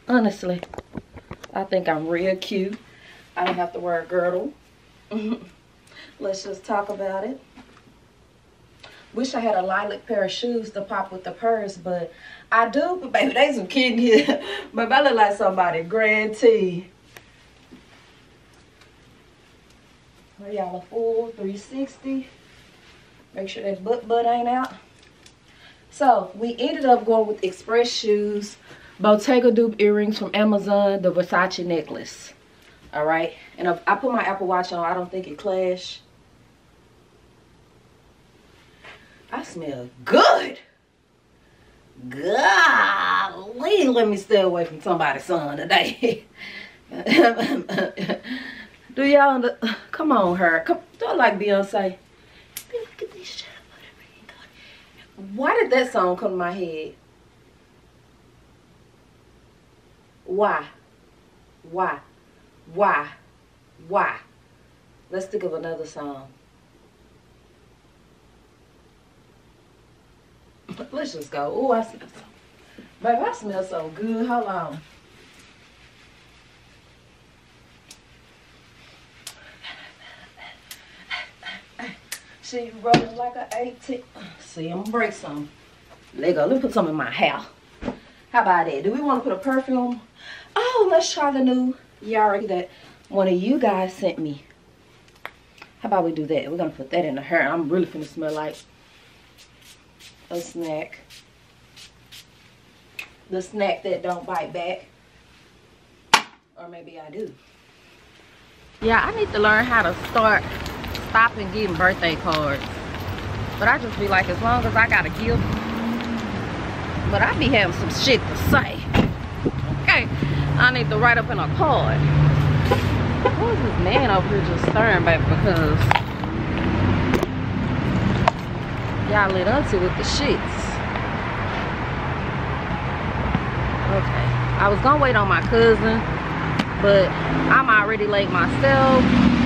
Honestly, I think I'm real cute. I don't have to wear a girdle. Let's just talk about it. Wish I had a lilac pair of shoes to pop with the purse, but I do. But baby, they some kid here. but I look like somebody. Grand Y'all a full 360. Make sure that butt butt ain't out. So we ended up going with Express shoes, Bottega dupe earrings from Amazon, the Versace necklace. All right. And if I put my Apple Watch on, I don't think it clash. I smell good. Golly, let me stay away from somebody's son today. Do y'all, come on, her. Come, do I like Beyonce? Why did that song come to my head? Why? Why? Why? Why? Let's think of another song. Let's just go. Oh, I smell so. Baby, I smell so good. Hold on. She rolling like an 18. See, I'm gonna break some. Let go. Let me put some in my hair. How about that? Do we want to put a perfume? Oh, let's try the new Yara that one of you guys sent me. How about we do that? We're gonna put that in the hair. I'm really finna smell like a snack. The snack that don't bite back. Or maybe I do. Yeah, I need to learn how to start stopping getting birthday cards. But I just be like, as long as I got a gift. But I be having some shit to say. Okay, I need to write up in a card. Who's this man over here just staring back because y'all lit onto with the shits. Okay. I was gonna wait on my cousin, but I'm already late myself.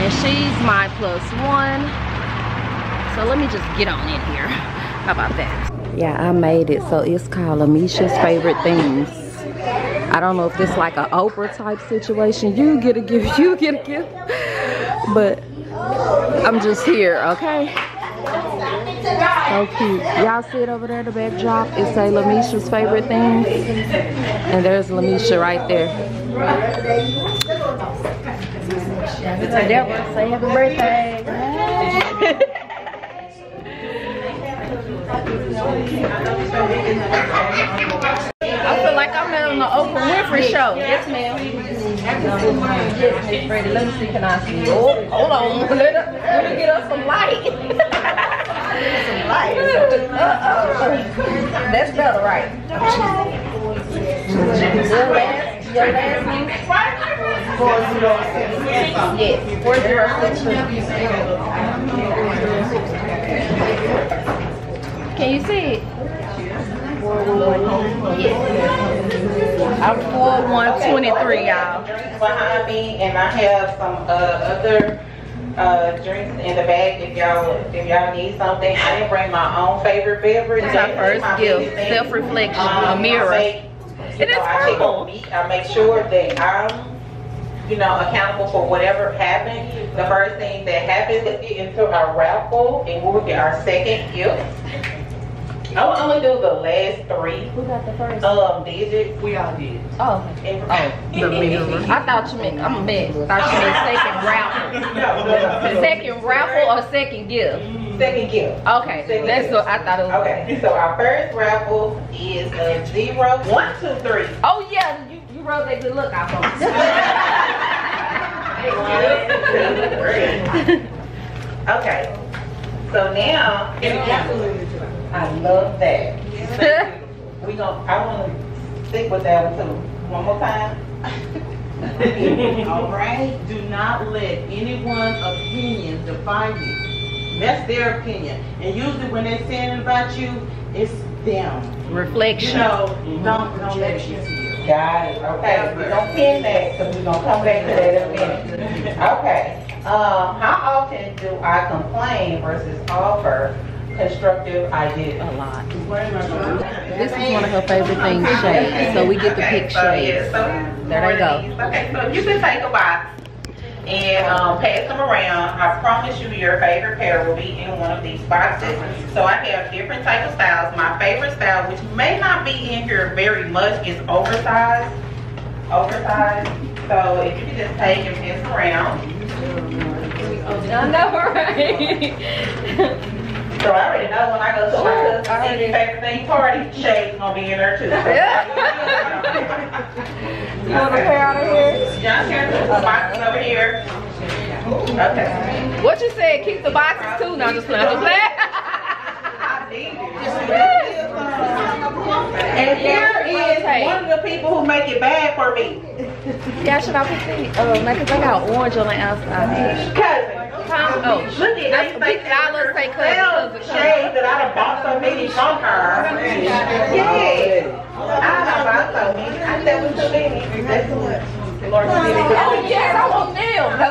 And she's my plus one. So let me just get on in here. How about that? Yeah, I made it. So it's called Amisha's Favorite Things. I don't know if this like an Oprah type situation. You get a gift, you get a gift. But I'm just here, okay? So cute. Y'all see it over there, the backdrop? It say Lamisha's favorite things. And there's Lamisha right there. Deborah, say happy birthday. I feel like I'm on the Oprah Winfrey show. Yes, ma'am. Yes, Miss Freddie. Let me see. Can I see? Oh, hold on. Let, her, let me get us some light. some light. Uh-oh. That's better, right? Your last, name? Four zero six. Yes, four zero six. Can you see it? I'm 4123, y'all. Behind me, and I have some uh, other uh, drinks in the bag if y'all if y'all need something. I didn't bring my own favorite beverage. It's our first gift, self-reflection, a mirror. It is purple. I make sure that I'm, you know, accountable for whatever happened. The first thing that happens is get into our raffle, and we'll get our second gift. I will only do the last three Who got the first? um digits. We all did. Oh, And- The mirror. I thought you meant, I'm a mess. Thought you meant second raffle. Second raffle or second gift? Second gift. Okay, Second that's gift. what I thought it was. Okay, so our first raffle is a zero, one, two, three. Oh yeah, you, you wrote that good look out for me. Okay, so now, I love that. We gon' I wanna stick with that one too. One more time. All right? Do not let anyone's opinion define you. That's their opinion. And usually when they're saying about you, it's them. You Reflection. know, don't, don't let you see it. Got it, okay, we're gonna pin that, so we're gonna come back to that in a minute. Okay, um, how often do I complain versus offer constructive ideas? A lot. This is one of her favorite things, shades. So we get to pick Okay, so, yeah, shades. so There they go. Okay, so you can take a box and um, pass them around. I promise you your favorite pair will be in one of these boxes. So I have different type of styles. My favorite style, which may not be in here very much, is oversized. Oversized. So if you can just take and pass around. I know, right? So I already know when I go to my cousin's favorite thing party, Shade's gonna be in there too. Yeah. You want a pair out of here? John here, the box over here. Okay. What you said? Keep the boxes too. No, just playing. Just And here is one of the people who make it bad for me. Yeah, should I put the uh, like, 'cause I got orange on the outside. Cousin. Tom, oh, Look at that's that. big dollars say Twelve cousin. shades that I done bought so many from her. Yeah. I done bought so many. I said was too many. That's too much. Lord, forgive me. Oh yes, I want them. I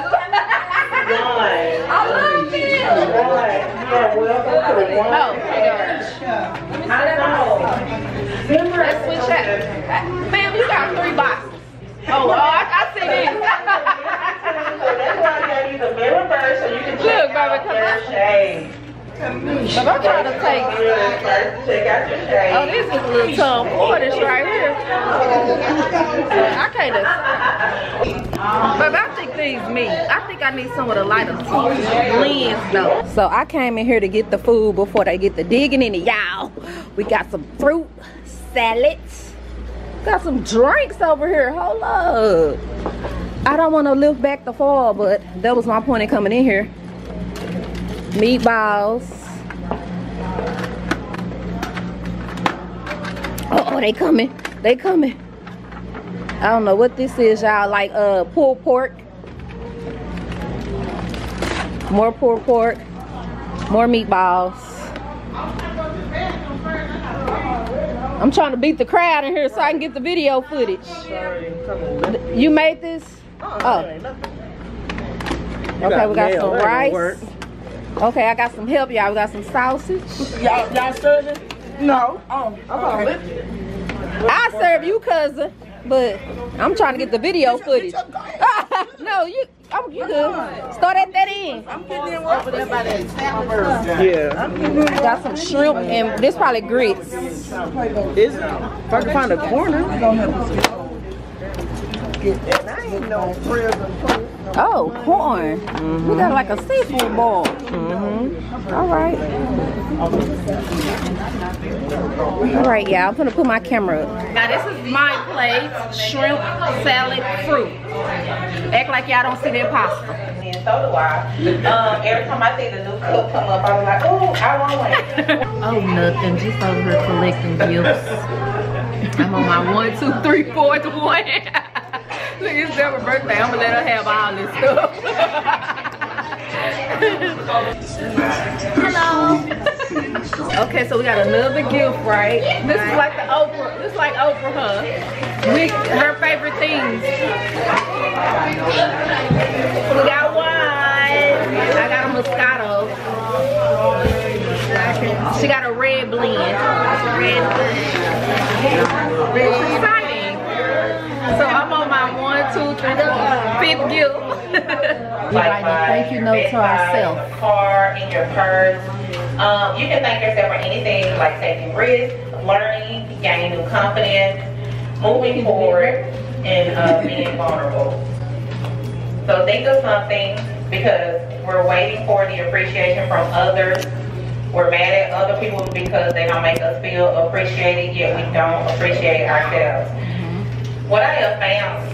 love them. One. You are welcome to one. Oh, okay. I know. Let's switch that. Ma'am, you got three boxes. Oh, oh I, I see So this. that's why I gave you the mirror first so you can Look, check baby, out come your on. shade. But I'm trying to take. Check out your shade. Oh, this is a little Tom Portis right here. I can't. But I think these me. I think I need some of the lighter lens though. So I came in here to get the food before they get the digging in it, y'all. We got some fruit, salads. Got some drinks over here. Hold up. I don't want to lift back the fall, but that was my point in coming in here. Meatballs. Oh, oh, they coming. They coming. I don't know what this is, y'all. Like uh pulled pork. More pulled pork. More meatballs. I'm trying to beat the crowd in here so I can get the video footage. You made this? Oh. oh. Okay, we got some rice. Okay, I got some help, y'all. We got some sausage. Y'all, y'all serving? No. Oh, I'm okay. I serve you, cousin, but I'm trying to get the video footage. no, you, oh, you good. Start at that end. I'm getting in over there by that salad. Yeah. Got some shrimp and this probably grits. Is it? If I can find a corner. And I ain't no prison Oh, corn. We got like a seafood ball. All right. All right, y'all. I'm gonna put my camera up. Now this is my plate: shrimp, salad, fruit. Act like y'all don't see that pasta. And so do I. Um, every time I see the new cook come up, I'm like, oh, I want one. Oh, nothing. Just over here collecting gifts. I'm on my one, two, three, fourth one. It's Deborah's birthday. I'm gonna let her have all this stuff. Hello. Okay, so we got another gift, right? This is like the Oprah. This is like Oprah, huh? We her favorite things. We got wine. I got a Moscato. She got a red blend. Red blend. It's exciting. So I'm on my one, two, three, fifth gift. Like writing a thank you note to bedside, ourselves. in your Car in your purse. Um, you can thank yourself for anything like taking risks, learning, gaining new confidence, moving forward, and uh, being vulnerable. So think of something because we're waiting for the appreciation from others. We're mad at other people because they don't make us feel appreciated, yet we don't appreciate ourselves. What I have found,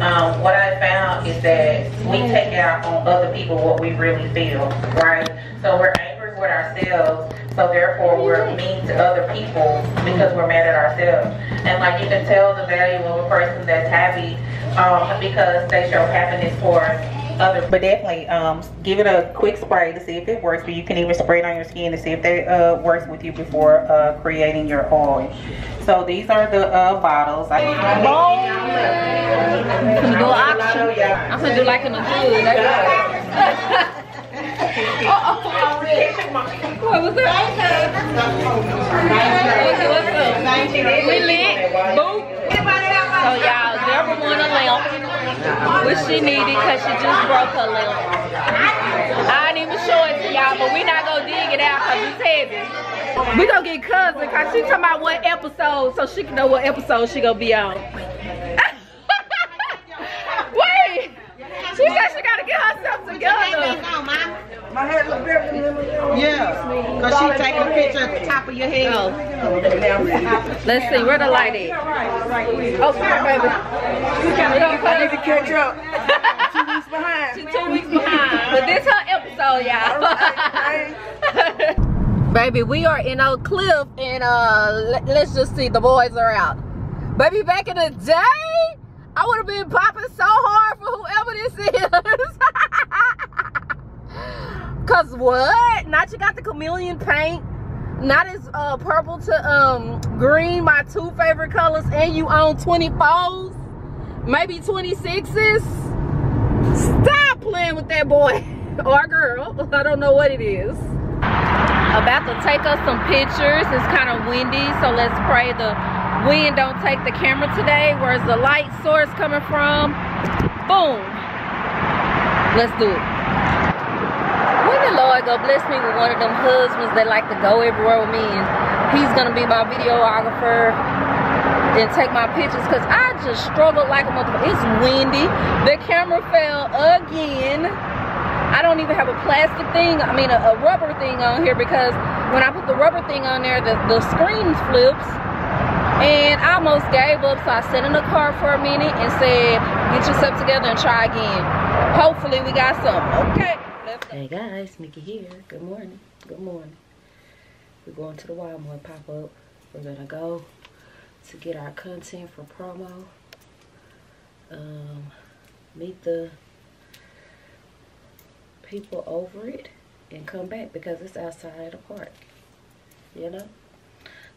um, what I found is that we take out on other people what we really feel, right? So we're angry with ourselves, so therefore we're mean to other people because we're mad at ourselves. And like you can tell the value of a person that's happy um, because they show happiness towards others. But definitely um, give it a quick spray to see if it works. But you can even spray it on your skin to see if it uh, works with you before uh, creating your oil. So these are the uh, bottles. I I'm gonna do an auction. I'm gonna do like in the hood. What was that? What's up? We lit. Boop. So y'all, which she needed because she just broke her lamp. I didn't even show it to y'all, but we not gonna dig it out because it's heavy. We gonna get cousin because she talking about what episode so she can know what episode she gonna be on. Wait! She said she gotta get herself together. Yeah, because she taking a picture at the top of your head. Oh. Let's see, where the light is. Oh, sorry, baby. I need to catch up. two weeks behind. She's two weeks behind. But this her episode, y'all. baby, we are in Oak Cliff and uh let's just see, the boys are out. Baby, back in the day, I would have been popping so hard for whoever this is. Cause what? Not you got the chameleon paint. Not as uh, purple to um green, my two favorite colors, and you own 24s, maybe 26s. Stop playing with that boy or girl. I don't know what it is. About to take us some pictures. It's kind of windy, so let's pray the wind don't take the camera today. Where's the light source coming from? Boom. Let's do it. When the Lord go bless me with one of them husbands that like to go everywhere with me and he's gonna be my videographer and take my pictures because I just struggled like a motherfucker. It's windy. The camera fell again. I don't even have a plastic thing, I mean a, a rubber thing on here because when I put the rubber thing on there, the, the screen flips and I almost gave up so I sat in the car for a minute and said get yourself together and try again hopefully we got something okay Hey guys, Nikki here. Good morning. Good morning. We're going to the Walmart pop-up. We're gonna go to get our content for promo. Um, meet the people over it and come back because it's outside the park. You know?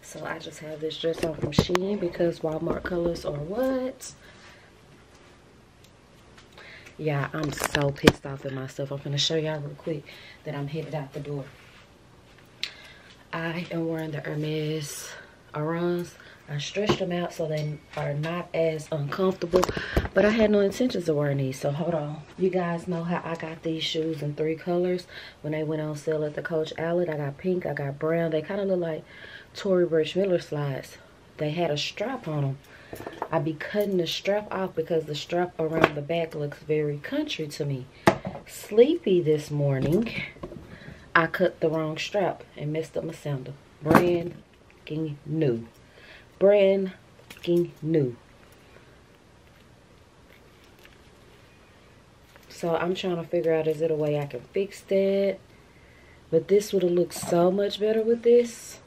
So I just have this dress on from Shein because Walmart colors are what? Yeah, I'm so pissed off at myself. I'm gonna show y'all real quick that I'm headed out the door. I am wearing the Hermes Orans. I stretched them out so they are not as uncomfortable, but I had no intentions of wearing these, so hold on. You guys know how I got these shoes in three colors when they went on sale at the Coach Outlet. I got pink, I got brown. They kind of look like Tory Burch Miller slides. They had a strap on them. I be cutting the strap off because the strap around the back looks very country to me. Sleepy this morning, I cut the wrong strap and messed up my sandal. Brand new. Brand new. So I'm trying to figure out is it a way I can fix that? But this would have looked so much better with this.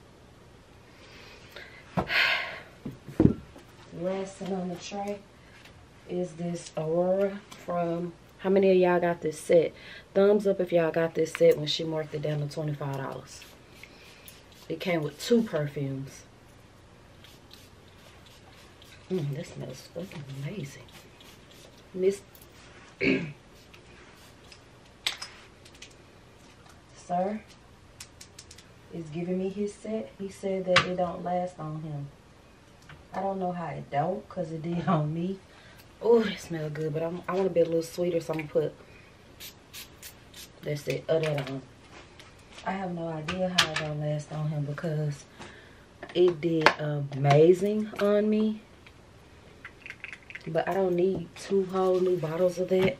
last on the tray is this Aurora from, how many of y'all got this set? Thumbs up if y'all got this set when she marked it down to $25. It came with two perfumes. Mmm, this smells fucking amazing. Miss... Sir is giving me his set. He said that it don't last on him. I don't know how it don't because it did on me. Oh, it smells good, but I'm, I want to be a little sweeter, so I'm going to put That's it. Other than I have no idea how it's gonna last on him because it did amazing on me. But I don't need two whole new bottles of that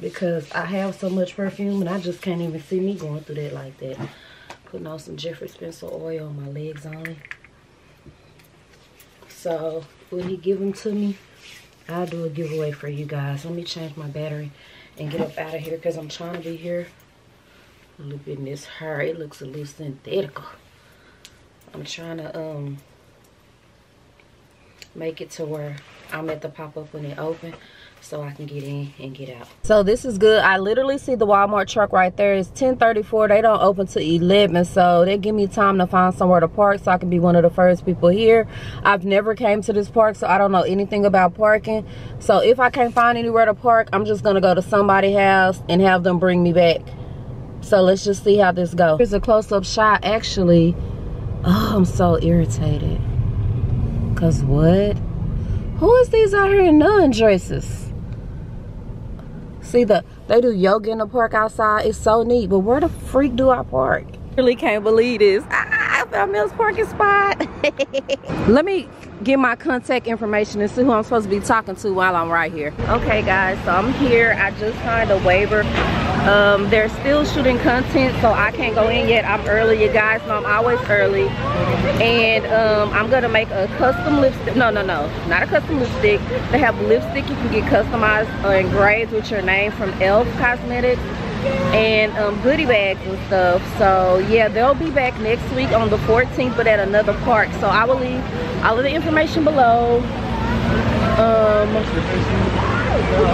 because I have so much perfume and I just can't even see me going through that like that. Putting on some Jefri Spencer oil on my legs only. So when he give them to me, I'll do a giveaway for you guys. Let me change my battery and get up out of here because I'm trying to be here. Look at this hair. It looks a little synthetical. I'm trying to um make it to where I'm at the pop-up when it open so I can get in and get out. So this is good. I literally see the Walmart truck right there. It's 1034. They don't open till 11. So they give me time to find somewhere to park so I can be one of the first people here. I've never came to this park so I don't know anything about parking. So if I can't find anywhere to park, I'm just going to go to somebody's house and have them bring me back. So let's just see how this goes. Here's a close-up shot actually. Oh, I'm so irritated. Cause what? Who is these out here in nun dresses? See the they do yoga in the park outside. It's so neat. But where the freak do I park? Really can't believe this. I Mills parking spot. Let me get my contact information and see who I'm supposed to be talking to while I'm right here. Okay guys, so I'm here. I just signed a waiver. Um, they're still shooting content, so I can't go in yet. I'm early, you guys know I'm always early. And um, I'm gonna make a custom lipstick. No, no, no, not a custom lipstick. They have lipstick you can get customized or uh, engraved with your name from e.l.f. Cosmetics and um, goodie bags and stuff. So yeah, they'll be back next week on the 14th, but at another park. So I will leave all of the information below. Um,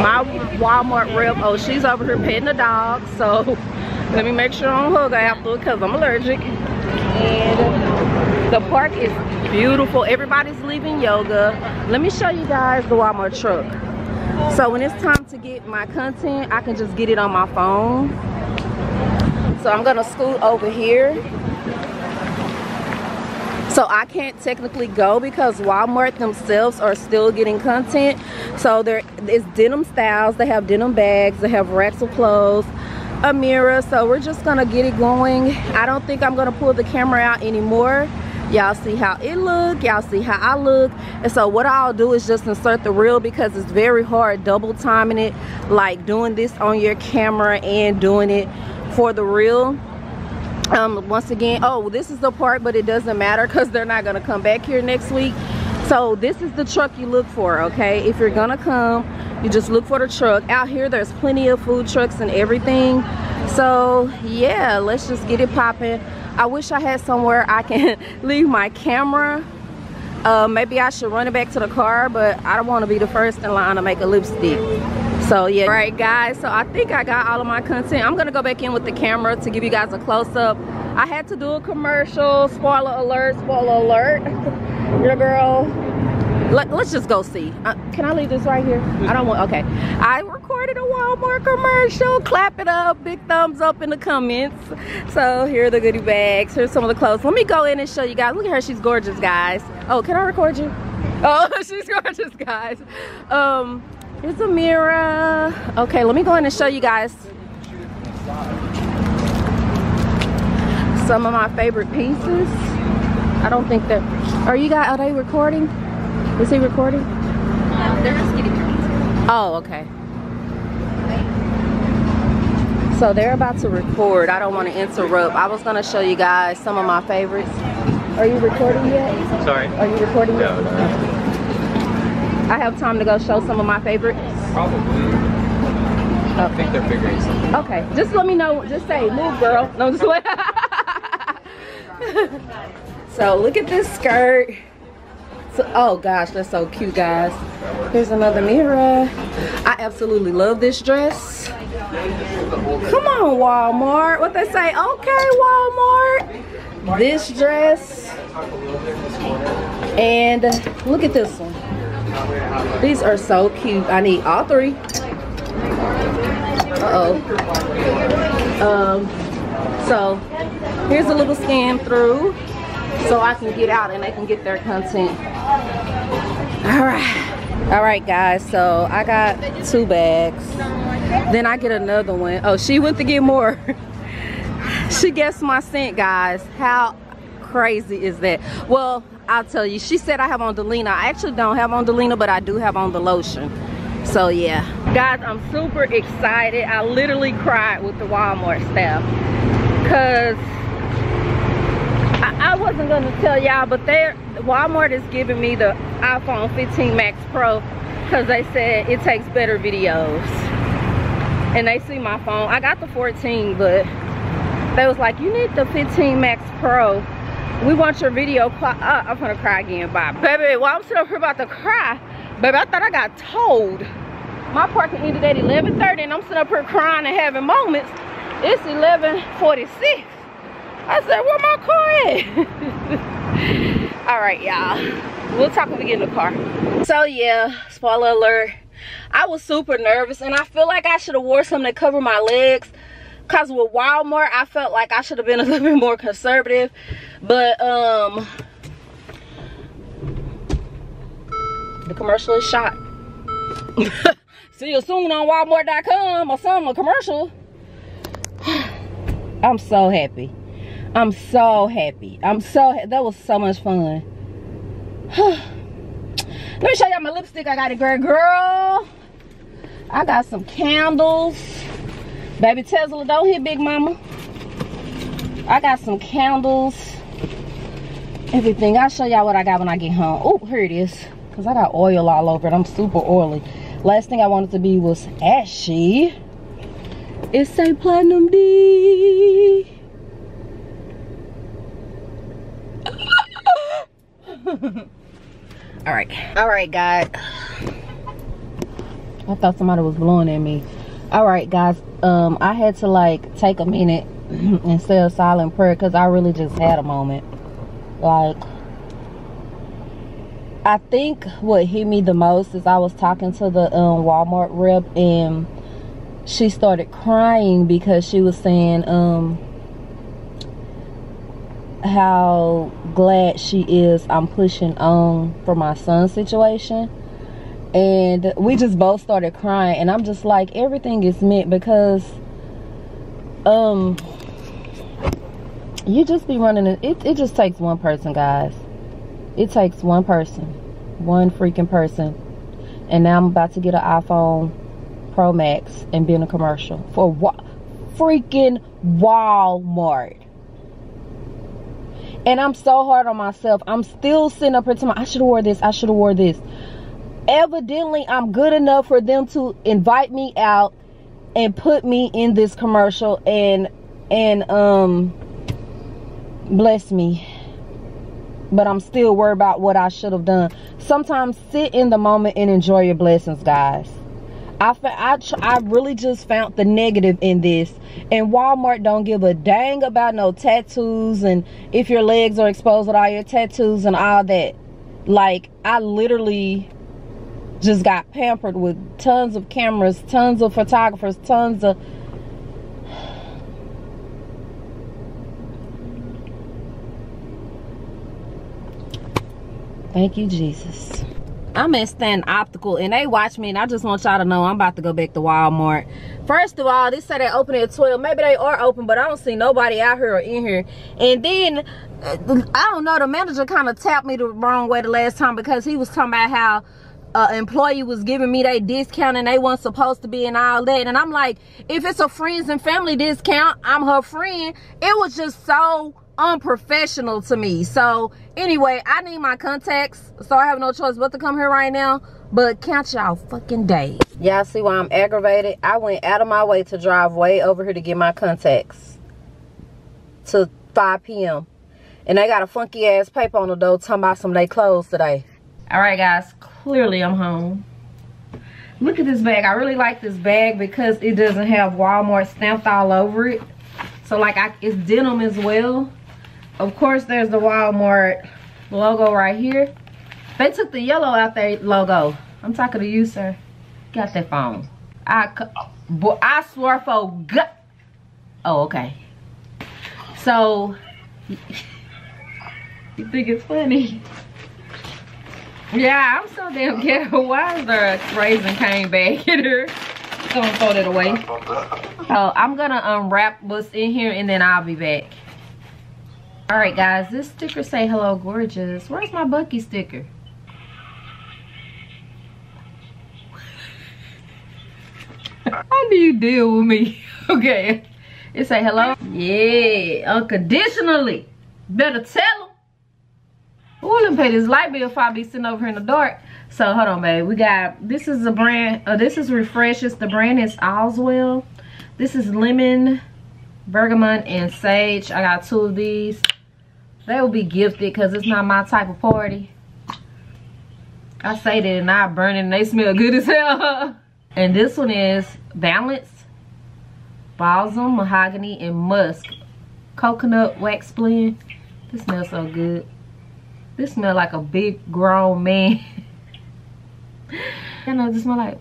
my Walmart rep, oh, she's over here petting the dog. So let me make sure I don't hug her after because I'm allergic. And the park is beautiful. Everybody's leaving yoga. Let me show you guys the Walmart truck. So when it's time to get my content, I can just get it on my phone. So I'm gonna scoot over here. So I can't technically go because Walmart themselves are still getting content. So there is denim styles, they have denim bags, they have racks of clothes, a mirror. So we're just gonna get it going. I don't think I'm gonna pull the camera out anymore y'all see how it look y'all see how i look. And so what i'll do is just insert the reel because it's very hard double timing it like doing this on your camera and doing it for the reel. Um once again oh this is the part but it doesn't matter because they're not gonna come back here next week. So this is the truck you look for okay? If you're gonna come you just look for the truck. Out here there's plenty of food trucks and everything. So yeah let's just get it popping I wish I had somewhere I can leave my camera. Uh, maybe I should run it back to the car, but I don't want to be the first in line to make a lipstick. So yeah, all right guys, so I think I got all of my content. I'm gonna go back in with the camera to give you guys a close-up. I had to do a commercial, spoiler alert, spoiler alert. Your girl let, us just go see. Uh, can I leave this right here? I don't want, okay. I recorded a Walmart commercial. Clap it up, big thumbs up in the comments. So here are the goodie bags. Here's some of the clothes. Let me go in and show you guys. Look at her, she's gorgeous, guys. Oh, can I record you? Oh, she's gorgeous, guys. Um, here's a mirror. Okay, let me go in and show you guys some of my favorite pieces. I don't think that, are you guys, are they recording? Is he recording? Um, they're just getting their Oh, okay. So they're about to record. I don't want to interrupt. I was going to show you guys some of my favorites. Are you recording yet? Sorry. Are you recording no, yet? No, I have time to go show some of my favorites? Probably. Okay. I think they're figuring something Okay. Just let me know. Just say, move, girl. No, just wait. so look at this skirt. So, oh gosh, that's so cute, guys. Here's another mirror. I absolutely love this dress. Come on, Walmart. What they say? Okay, Walmart. This dress. And look at this one. These are so cute. I need all three. Uh-oh. Um, so, here's a little scan through so I can get out and they can get their content. All right. All right, guys. So I got two bags. Then I get another one. Oh, she went to get more. she guessed my scent, guys. How crazy is that? Well, I'll tell you. She said I have on Delina. I actually don't have on Delina, but I do have on the lotion. So yeah. Guys, I'm super excited. I literally cried with the Walmart staff. Cause Wasn't gonna tell y'all, but they Walmart is giving me the iPhone 15 Max Pro because they said it takes better videos. And they see my phone. I got the 14, but they was like, you need the 15 Max Pro. We want your video. Uh, I'm gonna cry again, bye. Baby, while I'm sitting up here about to cry, baby, I thought I got told. My parking ended at 11.30 and I'm sitting up here crying and having moments. It's 11.46. I said, where my car at? All right, y'all. We'll talk when we get in the car. So yeah, spoiler alert. I was super nervous and I feel like I should have wore something to cover my legs. Cause with Walmart, I felt like I should have been a little bit more conservative. But um the commercial is shot. See you soon on Walmart.com or some commercial. I'm so happy. I'm so happy. I'm so that was so much fun. Let me show y'all my lipstick. I got it, girl. Girl, I got some candles. Baby Tesla, don't hit Big Mama. I got some candles. Everything. I'll show y'all what I got when I get home. Oh, here it is. Because I got oil all over it. I'm super oily. Last thing I wanted to be was ashy. It's a platinum D. all right. All right guys. I thought somebody was blowing at me. All right guys. Um i had to like take a minute and say a silent prayer because i really just had a moment. Like i think what hit me the most is i was talking to the um, walmart rep and she started crying because she was saying um how glad she is I'm pushing on for my son's situation. And we just both started crying and I'm just like everything is meant because um you just be running it it, it just takes one person guys. It takes one person. One freaking person. And now I'm about to get an iPhone Pro Max and be in a commercial for what freaking Walmart and I'm so hard on myself. I'm still sitting up here my I should have wore this. I should have wore this. Evidently, I'm good enough for them to invite me out and put me in this commercial and and um bless me. But I'm still worried about what I should have done. Sometimes sit in the moment and enjoy your blessings, guys. I, I, I really just found the negative in this. And Walmart don't give a dang about no tattoos and if your legs are exposed with all your tattoos and all that. Like, I literally just got pampered with tons of cameras, tons of photographers, tons of... Thank you, Jesus. I'm at Stanton Optical and they watch me and I just want y'all to know I'm about to go back to Walmart. First of all, they say they open at 12. Maybe they are open, but I don't see nobody out here or in here. And then, uh, I don't know, the manager kind of tapped me the wrong way the last time because he was talking about how uh, employee was giving me their discount and they weren't supposed to be in all that. And I'm like, if it's a friends and family discount, I'm her friend. It was just so unprofessional to me. So anyway, I need my contacts. So I have no choice but to come here right now. But count y'all fucking days. Y'all see why I'm aggravated? I went out of my way to drive way over here to get my contacts. To 5 p.m. And they got a funky ass paper on the door talking about some they closed today. Alright guys, clearly I'm home. Look at this bag. I really like this bag because it doesn't have Walmart stamped all over it. So like I, it's denim as well of course there's the walmart logo right here. They took the yellow out their logo. I'm talking to you sir. Got that phone. I boy i swear for god oh okay. So you think it's funny? Yeah i'm so damn ghetto. Why is there a Raising Cane bag in here? Gonna throw that away. So I'm gonna unwrap what's in here and then I'll be back. All right, guys, this sticker say hello gorgeous. Where's my Buc-ee sticker? How do you deal with me? okay. It say hello. Yeah, unconditionally. Better tell them. Ooh, let me pay this light bill if I be sitting over here in the dark. So hold on, babe. We got this is a brand. Uh, this is Refreshes. The brand is Oswell. This is lemon, bergamot, and sage. I got two of these. They will be gifted because it's not my type of party. I say that and I burn it and they smell good as hell. and this one is Balance, Balsam, Mahogany, and Musk. Coconut Wax Blend. This smells so good. This smells like a big grown man. you know, this smell like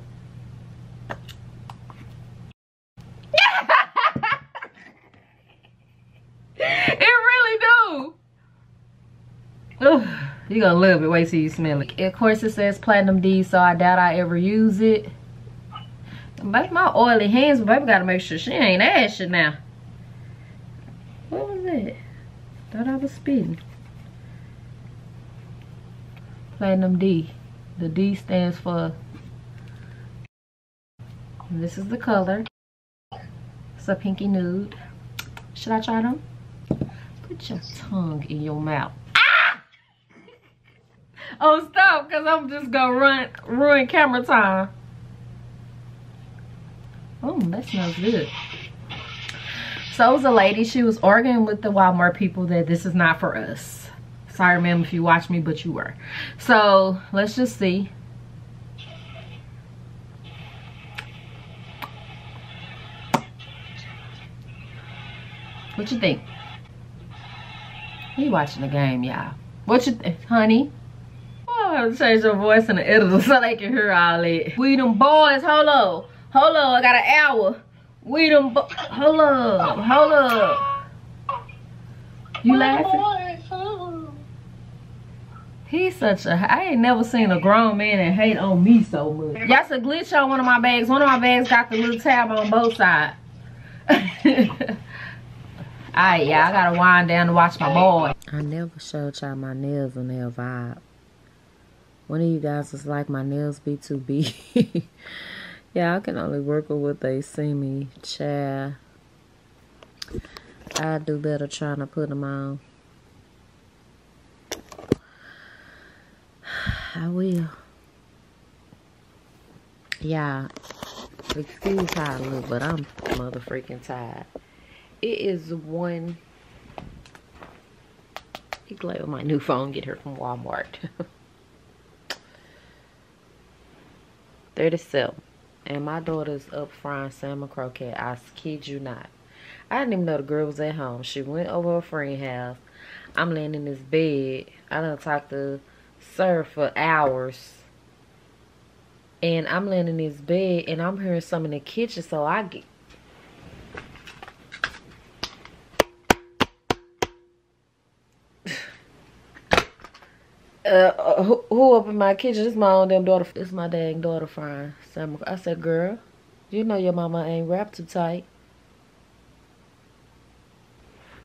it really do. Ugh, you gonna love it. Wait till you smell it. Of course, it says Platinum D, so I doubt I ever use it. Baby, my oily hands, baby gotta make sure she ain't ashy now. What was that? Thought I was spitting. Platinum D. The D stands for, this is the color. It's a pinky nude. Should I try them? Put your tongue in your mouth. Oh, stop, because I'm just going to run ruin camera time. Oh, that smells good. So it was a lady. She was arguing with the Walmart people that this is not for us. Sorry, ma'am, if you watch me, but you were. So let's just see. What you think? You watching the game, y'all. What you think, honey? Oh, I have to change your voice in the editor so they can hear all it. We them boys, hold on. Hold on, I got an hour. We them hold up, hold up. You laughing? He's such a, I ain't never seen a grown man that hate on me so much. That's a glitch on one of my bags. One of my bags got the little tab on both sides. Alright, y'all, I gotta wind down to watch my boy. I never showed y'all my nails on their vibe. One of you guys was like, my nails be too big. yeah, I can only work with what they see me. Child. I do better trying to put them on. I will. Yeah. Excuse how I look, but I'm mother freaking tired. It is one. You glad with my new phone, get her from Walmart. 37. And my daughter's up frying salmon croquette. I kid you not. I didn't even know the girl was at home. She went over her friend's house. I'm laying in this bed. I done talked to Sir for hours. And I'm laying in this bed and I'm hearing some in the kitchen. So I get uh, who, who up in my kitchen? This my own damn daughter. This my dang daughter frying. I said, girl, you know your mama ain't wrapped too tight.